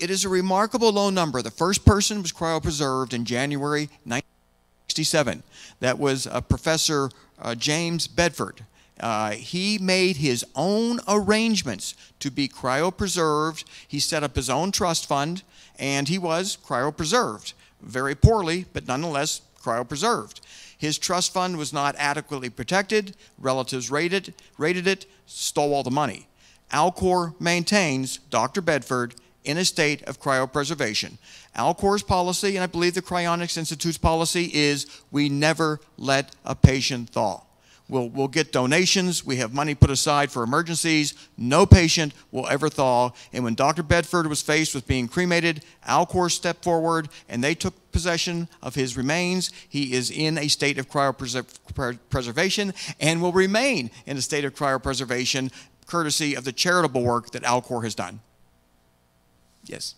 It is a remarkable low number. The first person was cryopreserved in January 1967. That was uh, Professor uh, James Bedford. Uh, he made his own arrangements to be cryopreserved. He set up his own trust fund, and he was cryopreserved. Very poorly, but nonetheless cryopreserved. His trust fund was not adequately protected. Relatives raided, raided it, stole all the money. Alcor maintains Dr. Bedford in a state of cryopreservation. Alcor's policy, and I believe the Cryonics Institute's policy, is we never let a patient thaw. We'll, we'll get donations. We have money put aside for emergencies. No patient will ever thaw. And when Dr. Bedford was faced with being cremated, Alcor stepped forward and they took possession of his remains. He is in a state of cryopreservation and will remain in a state of cryopreservation courtesy of the charitable work that Alcor has done. Yes.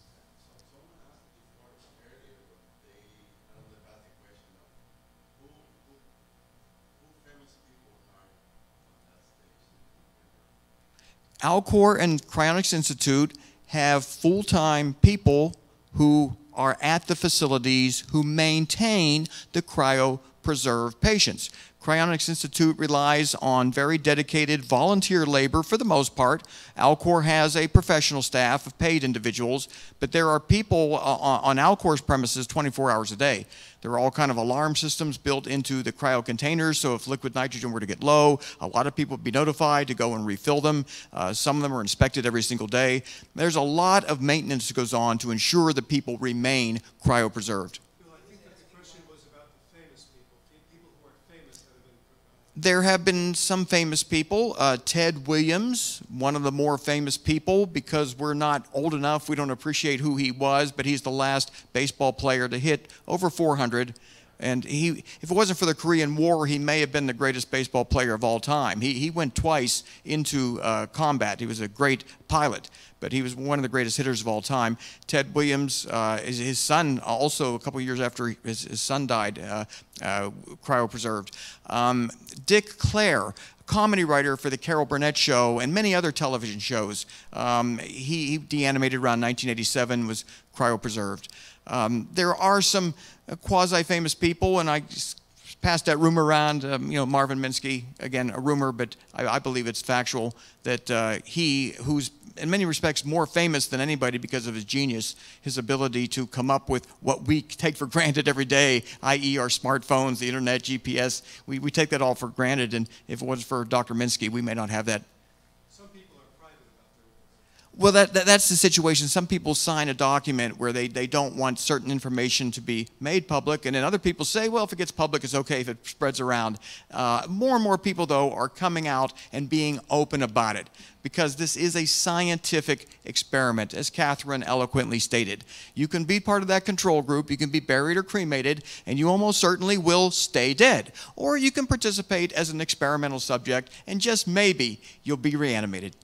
Alcor and Cryonics Institute have full-time people who are at the facilities who maintain the cryopreserved patients. Cryonics Institute relies on very dedicated volunteer labor for the most part. Alcor has a professional staff of paid individuals, but there are people uh, on Alcor's premises 24 hours a day. There are all kind of alarm systems built into the cryo containers, so if liquid nitrogen were to get low, a lot of people would be notified to go and refill them. Uh, some of them are inspected every single day. There's a lot of maintenance that goes on to ensure that people remain cryopreserved. There have been some famous people. Uh, Ted Williams, one of the more famous people, because we're not old enough, we don't appreciate who he was, but he's the last baseball player to hit over 400 and he, if it wasn't for the Korean War, he may have been the greatest baseball player of all time. He, he went twice into uh, combat. He was a great pilot, but he was one of the greatest hitters of all time. Ted Williams, uh, his, his, son, also a couple years after his, his son died, uh, uh, cryopreserved. Um, Dick Clair, comedy writer for the Carol Burnett Show and many other television shows. Um, he, he de-animated around 1987, was cryopreserved. Um, there are some uh, quasi-famous people, and I passed that rumor around. Um, you know, Marvin Minsky, again, a rumor, but I, I believe it's factual that uh, he, who's in many respects more famous than anybody because of his genius, his ability to come up with what we take for granted every day, i.e., our smartphones, the internet, GPS. We, we take that all for granted, and if it wasn't for Dr. Minsky, we may not have that well, that, that, that's the situation. Some people sign a document where they, they don't want certain information to be made public, and then other people say, well, if it gets public, it's okay if it spreads around. Uh, more and more people, though, are coming out and being open about it because this is a scientific experiment, as Catherine eloquently stated. You can be part of that control group, you can be buried or cremated, and you almost certainly will stay dead. Or you can participate as an experimental subject, and just maybe you'll be reanimated.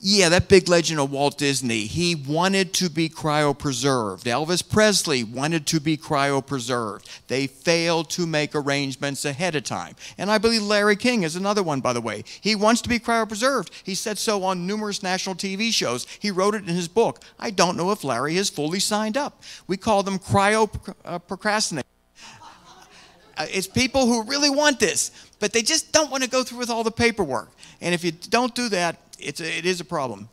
Yeah, that big legend of Walt Disney. He wanted to be cryopreserved. Elvis Presley wanted to be cryopreserved. They failed to make arrangements ahead of time. And I believe Larry King is another one, by the way. He wants to be cryopreserved. He said so on numerous national TV shows. He wrote it in his book. I don't know if Larry has fully signed up. We call them cryo uh, procrastinators. Uh, it's people who really want this, but they just don't want to go through with all the paperwork. And if you don't do that, it's a, it is a problem.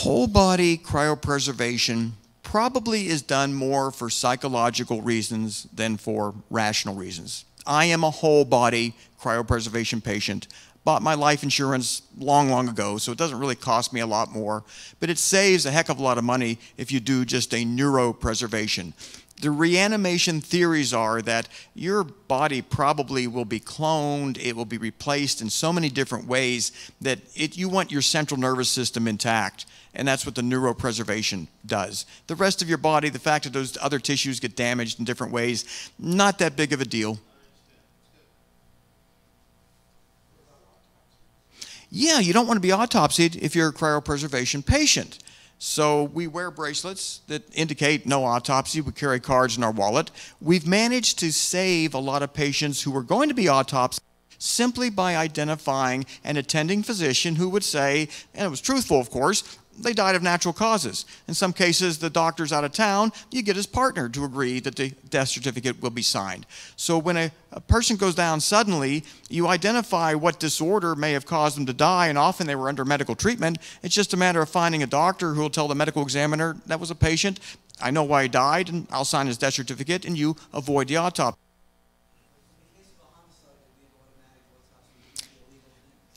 Whole body cryopreservation probably is done more for psychological reasons than for rational reasons. I am a whole body cryopreservation patient. Bought my life insurance long, long ago, so it doesn't really cost me a lot more, but it saves a heck of a lot of money if you do just a neuropreservation the reanimation theories are that your body probably will be cloned, it will be replaced in so many different ways that it, you want your central nervous system intact. And that's what the neuropreservation does. The rest of your body, the fact that those other tissues get damaged in different ways, not that big of a deal. Yeah, you don't want to be autopsied if you're a cryopreservation patient. So we wear bracelets that indicate no autopsy. We carry cards in our wallet. We've managed to save a lot of patients who were going to be autopsied simply by identifying an attending physician who would say, and it was truthful, of course, they died of natural causes. In some cases, the doctor's out of town, you get his partner to agree that the death certificate will be signed. So when a, a, person goes down suddenly, you identify what disorder may have caused them to die, and often they were under medical treatment. It's just a matter of finding a doctor who will tell the medical examiner that was a patient I know why he died, and I'll sign his death certificate, and you avoid the autopsy.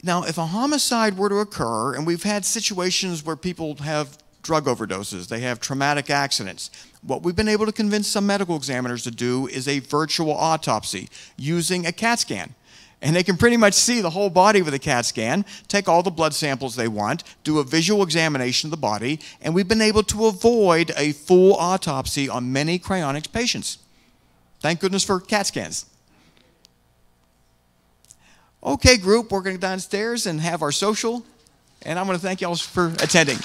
Now, if a homicide were to occur, and we've had situations where people have drug overdoses, they have traumatic accidents, what we've been able to convince some medical examiners to do is a virtual autopsy using a CAT scan. And they can pretty much see the whole body with a CAT scan, take all the blood samples they want, do a visual examination of the body, and we've been able to avoid a full autopsy on many cryonics patients. Thank goodness for CAT scans. Okay, group, we're going to go downstairs and have our social, and I'm going to thank y'all for attending.